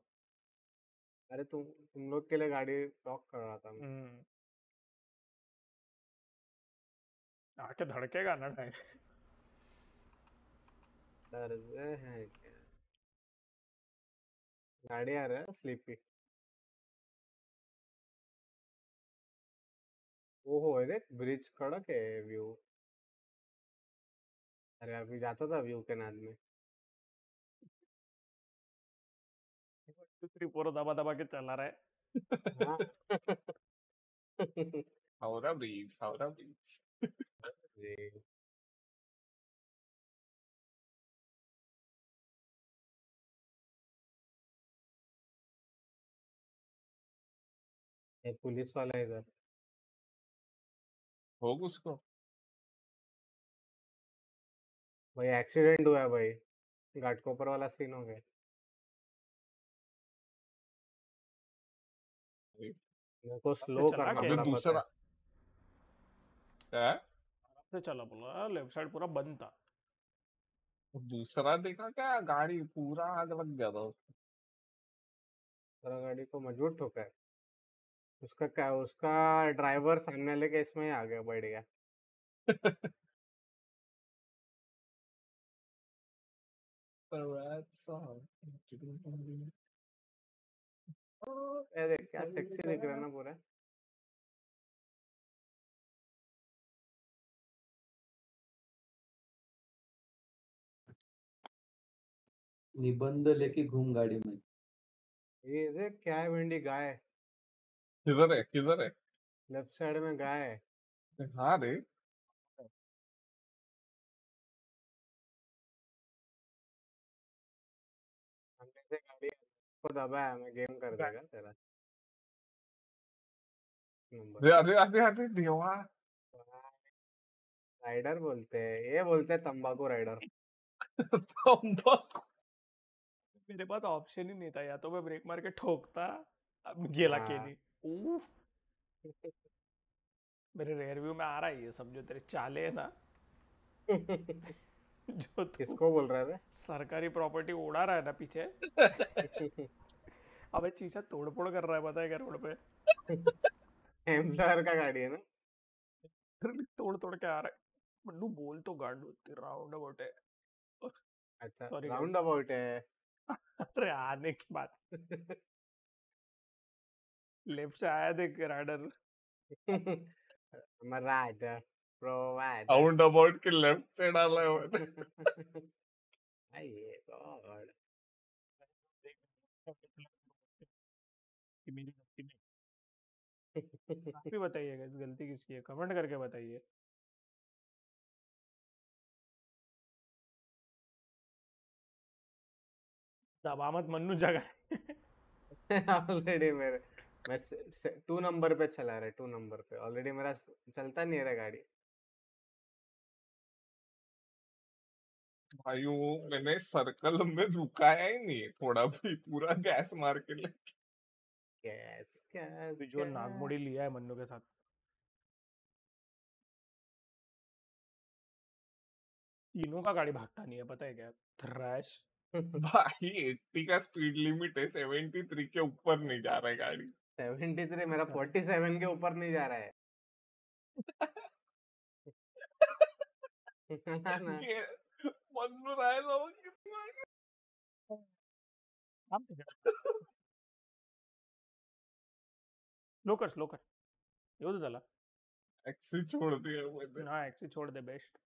अरे तुम तुम लोग के लिए गाड़ी लॉक कर रहा था मैं। हम्म। आके धड़केगा ना टाइम डर गए हैं क्या? गाड़ी आ रहा है स्लीपी। ओहो अरे ब्रिज खड़क है व्यू। अरे अभी जाता था व्यू के नाद में। त्रिपुरा दबा दबा के चला रहा है हाँ Howrah bridge Howrah bridge police वाला है इधर हो उसको भाई एक्सीडेंट हुआ है भाई घाटकोपर वाला सीन हो गया मेरे को स्लो करना दूसरा क्या आराम से चला बोला लेफ़्ट साइड पूरा बंद था। दूसरा देखा क्या? गाड़ी पूरा आग लग गया था उसको। गाड़ी को मज़बूत ठोका है। उसका क्या उसका ड्राइवर सामने वाले के इसमें ही आ गया बैठ गया। ये देख क्या सेक्सी दिख रहा है ना। पूरा। निबंध लेके घूम गाड़ी में। ये देख क्या है भिंडी गाय? किधर है किधर है? लेफ़्ट साइड में गाय है। हाँ रे। को दबाया मैं गेम कर देगा तेरा। नंबर अरे अरे अरे अरे देवा। राइडर बोलते हैं ये बोलते हैं तंबाकू राइडर। तंबाकू। मेरे पास ऑप्शन ही नहीं था या तो मैं ब्रेक मार के ठोकता अब गेला हाँ। केली उफ। मेरे रेयर व्यू में आ रहा है ये सब जो तेरे चाले है ना। जो किसको बोल रहा है सरकारी प्रॉपर्टी उड़ा रहा है ना पीछे। अबे चीजा तोड़फोड़ कर रहा है पता है क्या रोड पे? एम्प्लॉयर का गाड़ी है ना? फिर भी तोड़ तोड़ के आ रहा है। मन्नू बोल तो गांड राउंड अबाउट है। अच्छा राउंड अबाउट है। अरे आने की बात। लेफ़्ट से आया देख राइडर राइडर राउंड अबाउट के लेफ़्ट से डाला है मैंने ये गॉड कि मेरी गलती नहीं आप भी बताइएगा इस गलती किसकी है? कमेंट करके बताइए। दबा मत मन्नू जगह ऑलरेडी मेरे मैं टू नंबर पे चला रहा टू नंबर पे। ऑलरेडी मेरा चलता नहीं रहा गाड़ी। भाई वो मैंने सर्कल में रुकाया ही नहीं थोड़ा भी पूरा गैस मार के ले गैस गैस जो नागमोड़ी लिया है मन्नू के साथ। तीनों का गाड़ी भागता नहीं है पता है क्या? थ्रैश भाई 80 का स्पीड लिमिट है 73 के ऊपर नहीं जा रहा है गाड़ी। सेवेंटी थ्री मेरा फोर्टी सेवन के ऊपर नहीं जा रहा है। हाँ ना ये मन्नू राहिला मग थांब तिकडे. स्लो कर स्लो कर येऊ दे त्याला एक्सी छोड़ दिया मैंने हा ऍक्सी छोड़ दे बेस्ट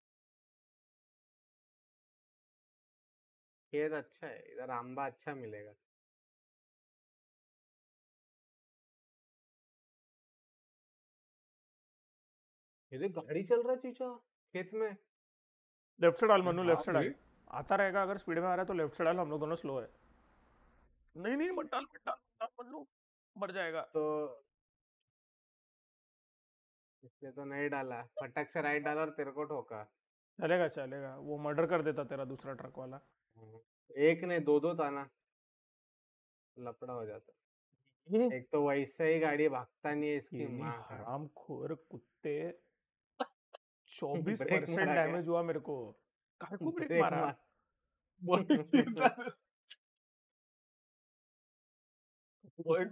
खेत अच्छा है इधर आंबा अच्छा मिलेगा ये गाड़ी चल रहा है चीचा खेत में लेफ़्ट से डाल मनु लेफ़्ट से डाल। आता रहेगा अगर स्पीड में आ रहा है तो लेफ़्ट से डाल हम लोग दोनों स्लो है। नहीं नहीं मत डाल मत डाल मत डाल मन्नू मर जाएगा। तो इसलिए तो नहीं डाला। फटक से राइट डाला और तेरे को ठोका। चलेगा चलेगा। वो मर्डर कर देता तेरा दूसरा ट्रक वाला। हम्म, एक नहीं दो दो था ना लपड़ा हो जाता। एक तो वैसे ही गाड़ी भागता नहीं है इसकी। माँ। का हराम खोर कुत्ते। चौबीस परसेंट डैमेज हुआ मेरे को। काहे को ब्रेक मारा?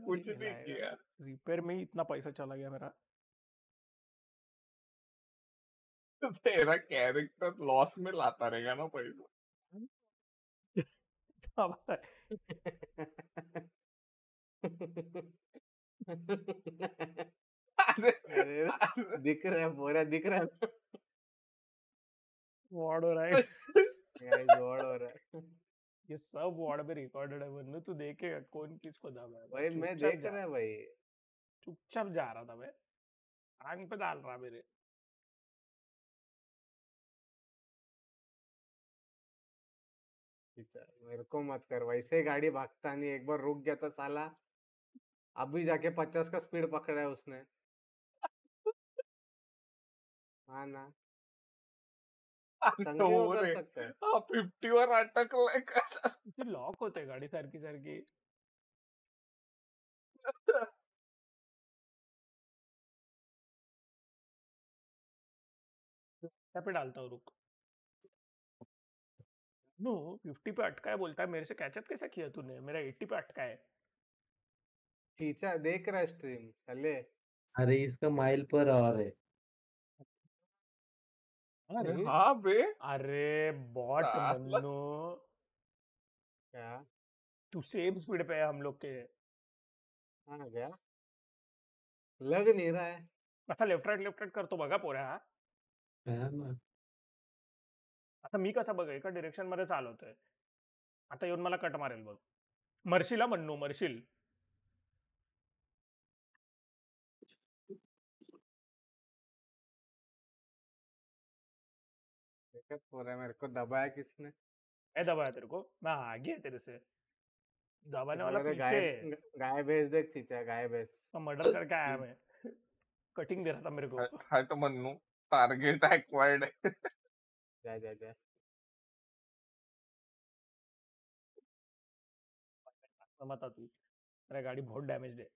कुछ नहीं किया। रिपेयर में ही इतना पैसा चला गया मेरा। तेरा कैरेक्टर लॉस में लाता रहेगा ना पैसा। अरे दिख रहा है बोरा दिख रहा है। वार्ड हो रहा है। गाइस वॉर्ड हो रहा है। ये सब वार्ड में रिकॉर्डेड है वरना तू देखेगा कौन किसको दबा है। भाई मैं देख रहा है भाई। चुपचाप जा रहा था मैं आंग पे डाल रहा मेरे। मेरे को मत कर वैसे गाड़ी भागता नहीं एक बार रुक गया था साला। अभी जाके पचास का स्पीड पकड़ा है उसने। हाँ ना। क्यों हो कर रे सकता हा। फिफ्टी वर अटकलाय कसा? ती लॉक होते गाडी सारखी सारखी क्या पे डालता हूँ रुक। नो फिफ्टी पे अटका है बोलता है मेरे से कैचअप कैसे किया तूने? मेरा एट्टी पे अटका है। चीचा देख रहा है स्ट्रीम चले। अरे इसका माइल पर और है। अरे हाँ बे। अरे बॉट। मन्नो क्या? तू सेम स्पीड पे है हम लोग के। हाँ गया लग नहीं रहा है। असा लेफ़्ट राईट लेफ़्ट राईट करतो बघा पोऱ्या आता मी कसा बघ? एका डिरेक्शन मध्ये चालवतोय. आता येऊन मला कट मारेल बघ. मरशील मन्नू मरशील. देखा पूरा मेरे को दबाया किसने? है दबाया तेरे को? मैं आगे है तेरे से। दबाने वाला पीछे। गाय गाय भैंस देख चीचा गाय भैंस मर्डर करके आया मैं। कटिंग दे रहा था मेरे को। हाय तो मन्नू टारगेट एक्वायर्ड। जा जा जा मत आ तू मेरा गाड़ी बहुत डैमेज है।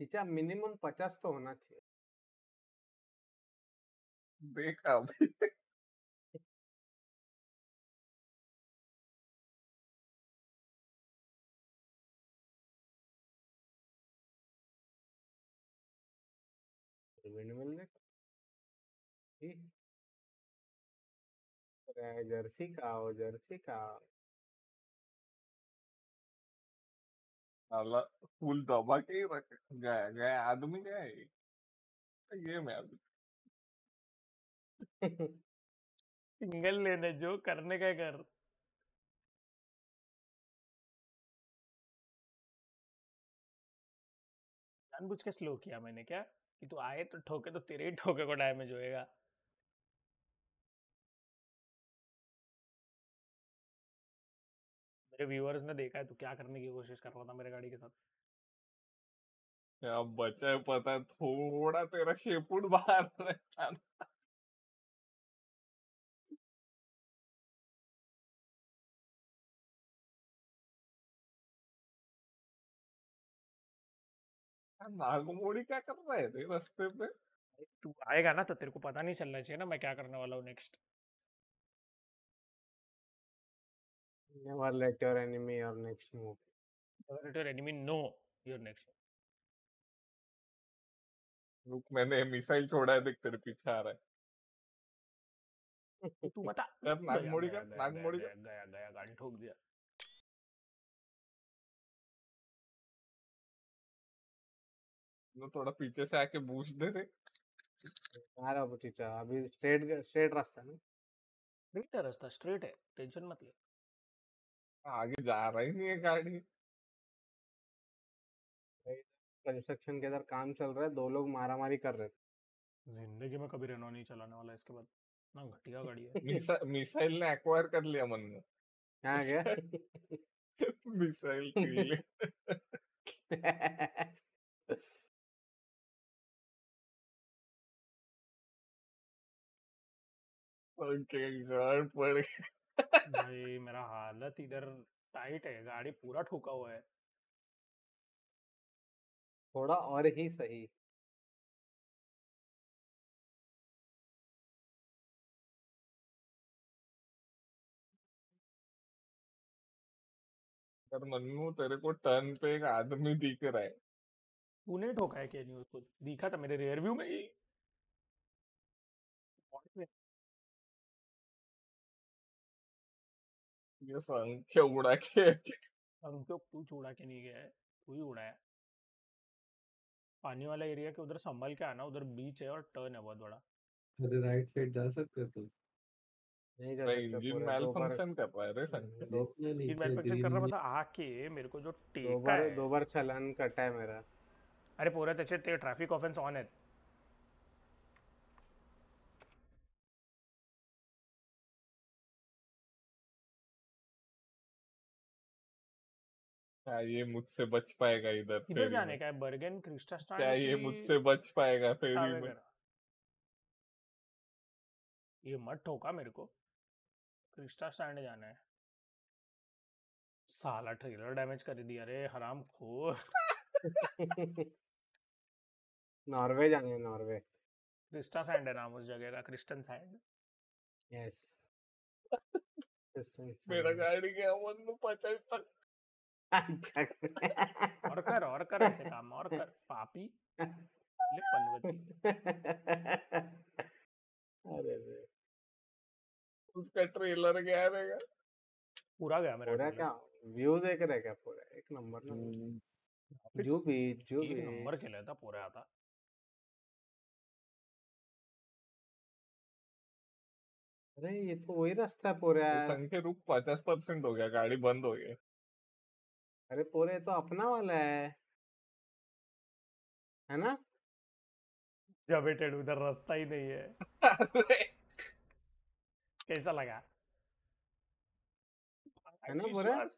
चीचा मिनिमम पचास तो होना चाहिए। देख जर्सी का आओ जर्सी का। साला फुल दबा के ही रख गया गया आदमी गया है मैं अभी सिंगल लेने जो करने का कर। जानबूझ के स्लो किया मैंने क्या? कि तू आए तो ठोके तो तेरे ही ठोके को डैमेज होएगा। मेरे व्यूअर्स ने देखा है तू क्या करने की कोशिश कर रहा था मेरे गाड़ी के साथ? क्या बचा है पता है? थोड़ा तेरा शेपुट बाहर रहता ना नागमोड़ी क्या कर रहे थे रास्ते पे तू आएगा ना तो तेरे को पता नहीं चलना चाहिए ना मैं क्या करने वाला हूँ next Never let your enemy your next move. let your enemy know your next रुक मैंने मिसाइल छोड़ा है देख तेरे पीछे आ रहा है। तू बता नागमोड़ी गया नागमोड़ी कर। गया गया गाड़ी ठोक दिया। तो थोड़ा पीछे से आके बूस्ट दे रे आ रहा टीचर अभी स्ट्रेट स्ट्रेट रास्ता है ना? स्ट्रेट रास्ता स्ट्रेट है टेंशन मत ले। आगे जा रहा ही नहीं है गाड़ी। कंस्ट्रक्शन के इधर काम चल रहा है दो लोग मारामारी कर रहे थे। ज़िंदगी में कभी रेनो नहीं चलाने वाला इसके बाद। ना घटिया गाड़ी है। मिसा, मिसाइल ने एक्वायर कर लिया मन में। क्या? गया मिसाइल ओके गाड़ पड़ भाई मेरा हालत इधर टाइट है गाड़ी पूरा ठोका हुआ है। थोड़ा और ही सही। पर मन्नू तेरे को टर्न पे एक आदमी दिख रहा है। तूने ठोका है क्या? नहीं उसको दिखा था मेरे रियर व्यू में ही। ये संख्या उड़ा के? हमको तू उड़ा के नहीं गया है तू ही। उड़ाया पानी वाला एरिया के उधर संभल के आना उधर बीच है और टर्न है बहुत बड़ा। अरे राइट साइड जा सकते हो तुम। नहीं जा सकते इंजन मैल दो बार फ़ंक्शन कर रहा है रे संख्या रोकना नहीं फिर कर रहा मतलब आके मेरे को जो टेका है। दो बार चालान कटा है मेरा। अरे पोरा त्याचे ते ट्रॅफिक ऑफेन्स ऑन आहेत क्या ये मुझसे बच पाएगा इधर किधर फेरी जाने में। का है बर्गन क्रिस्टा स्टैंड क्या ये मुझसे बच पाएगा फेरी में? ये मत ठोका मेरे को। क्रिस्टा स्टैंड जाना है। साला ट्रेलर डैमेज कर दिया रे हराम खोर। नॉर्वे जाने नॉर्वे। क्रिस्टा सैंड है नाम उस जगह का क्रिस्टन सैंड यस। मेरा गाड़ी गया मन्नू पचास तक और कर और कर ऐसे काम और कर पापी ले पनवती अरे रे उसका ट्रेलर गया रहेगा पूरा गया मेरा पूरा क्या व्यू देख रहे क्या पूरा एक नंबर ना जो भी जो एक भी नंबर केलाय था पुऱ्या आता अरे ये तो वही रास्ता पूरा संख्या रुक पचास परसेंट हो गया गाड़ी बंद हो गई अरे पूरे तो अपना वाला है। है ना? जबेटेड उधर रास्ता ही नहीं है। कैसा लगा? है ना पूरा? विश्वास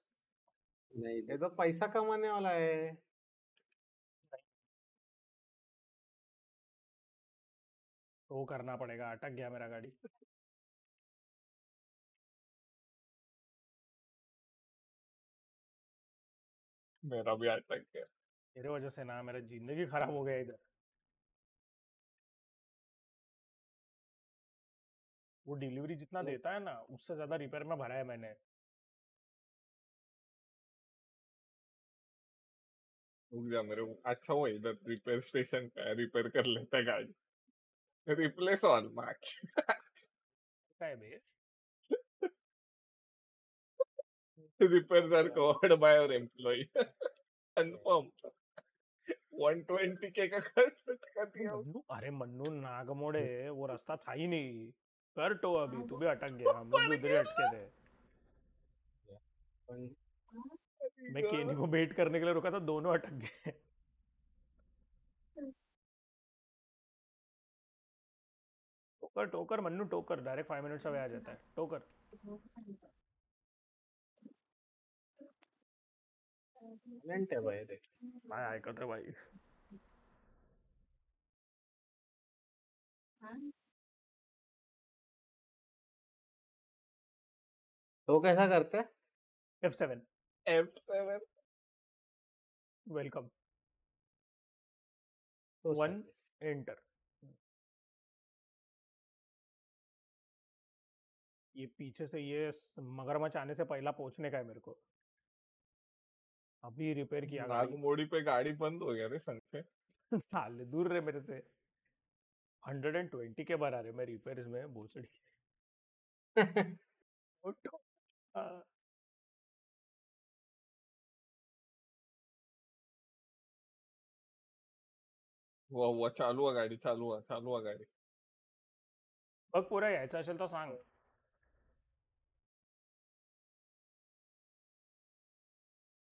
नहीं ये तो पैसा कमाने वाला है। वो करना पड़ेगा अटक गया मेरा गाड़ी। मेरा भी अटक गया मेरे वजह से ना मेरा ज़िंदगी खराब हो गया इधर। वो डिलीवरी जितना तो- देता है ना उससे ज़्यादा रिपेयर में भरा है मैंने। रुक जा मेरे अच्छा वो इधर रिपेयर स्टेशन का है रिपेयर कर लेता है गाड़ी रिप्लेस ऑल मार्क है बे repairs are covered by our employee. Confirm. 120 के का खर्च कर दिया अरे मन्नू नागमोड़े वो रास्ता था ही नहीं। कर टो अभी तू भी अटक गया हम लोग उधर अटके थे मैं केनी को वेट करने के लिए रुका था दोनों अटक गए। टोकर टोकर मन्नू टोकर डायरेक्ट फाइव मिनट्स अवे आ जाता है। टोकर। टैलेंट है भाई रे भाई। तो कैसा करते हैं? एफ़ F7 वेलकम तो One. service. एंटर ये पीछे से ये मगरमच्छ आने से पहला पहुँचने का है मेरे को। अभी रिपेयर किया नागमोड़ी पे गाड़ी बंद हो गया रे संख्या साले दूर रहे मेरे से। 120 के बार आ रहे मैं रिपेयर में भोसड़ी। हुआ हुआ चालू हुआ गाडी चालू हुआ चालू हुआ गाडी। बघ पुरा यायचं असेल तर सांग।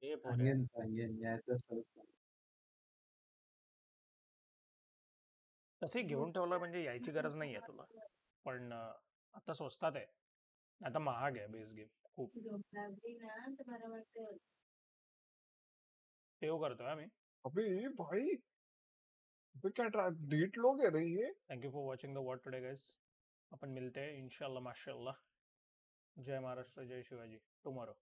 ये यायचं असेल तर. तसंही घेऊन ठेवलं म्हणजे यायची गरज नाहीये तुला. पण अं, आता स्वस्तात आहे. आता महाग आहे बेस गेम खूप. झोप लागली ना तर बरं वाटतं. सेव करतोय आम्ही. अबे ये भाई! अबे क्या ट्रा डेट लोग है रही है thank you for watching the what today guys अपन मिलते हैं इंशाल्लाह माशाल्लाह. जय महाराष्ट्र जय शिवाजी. टुमारो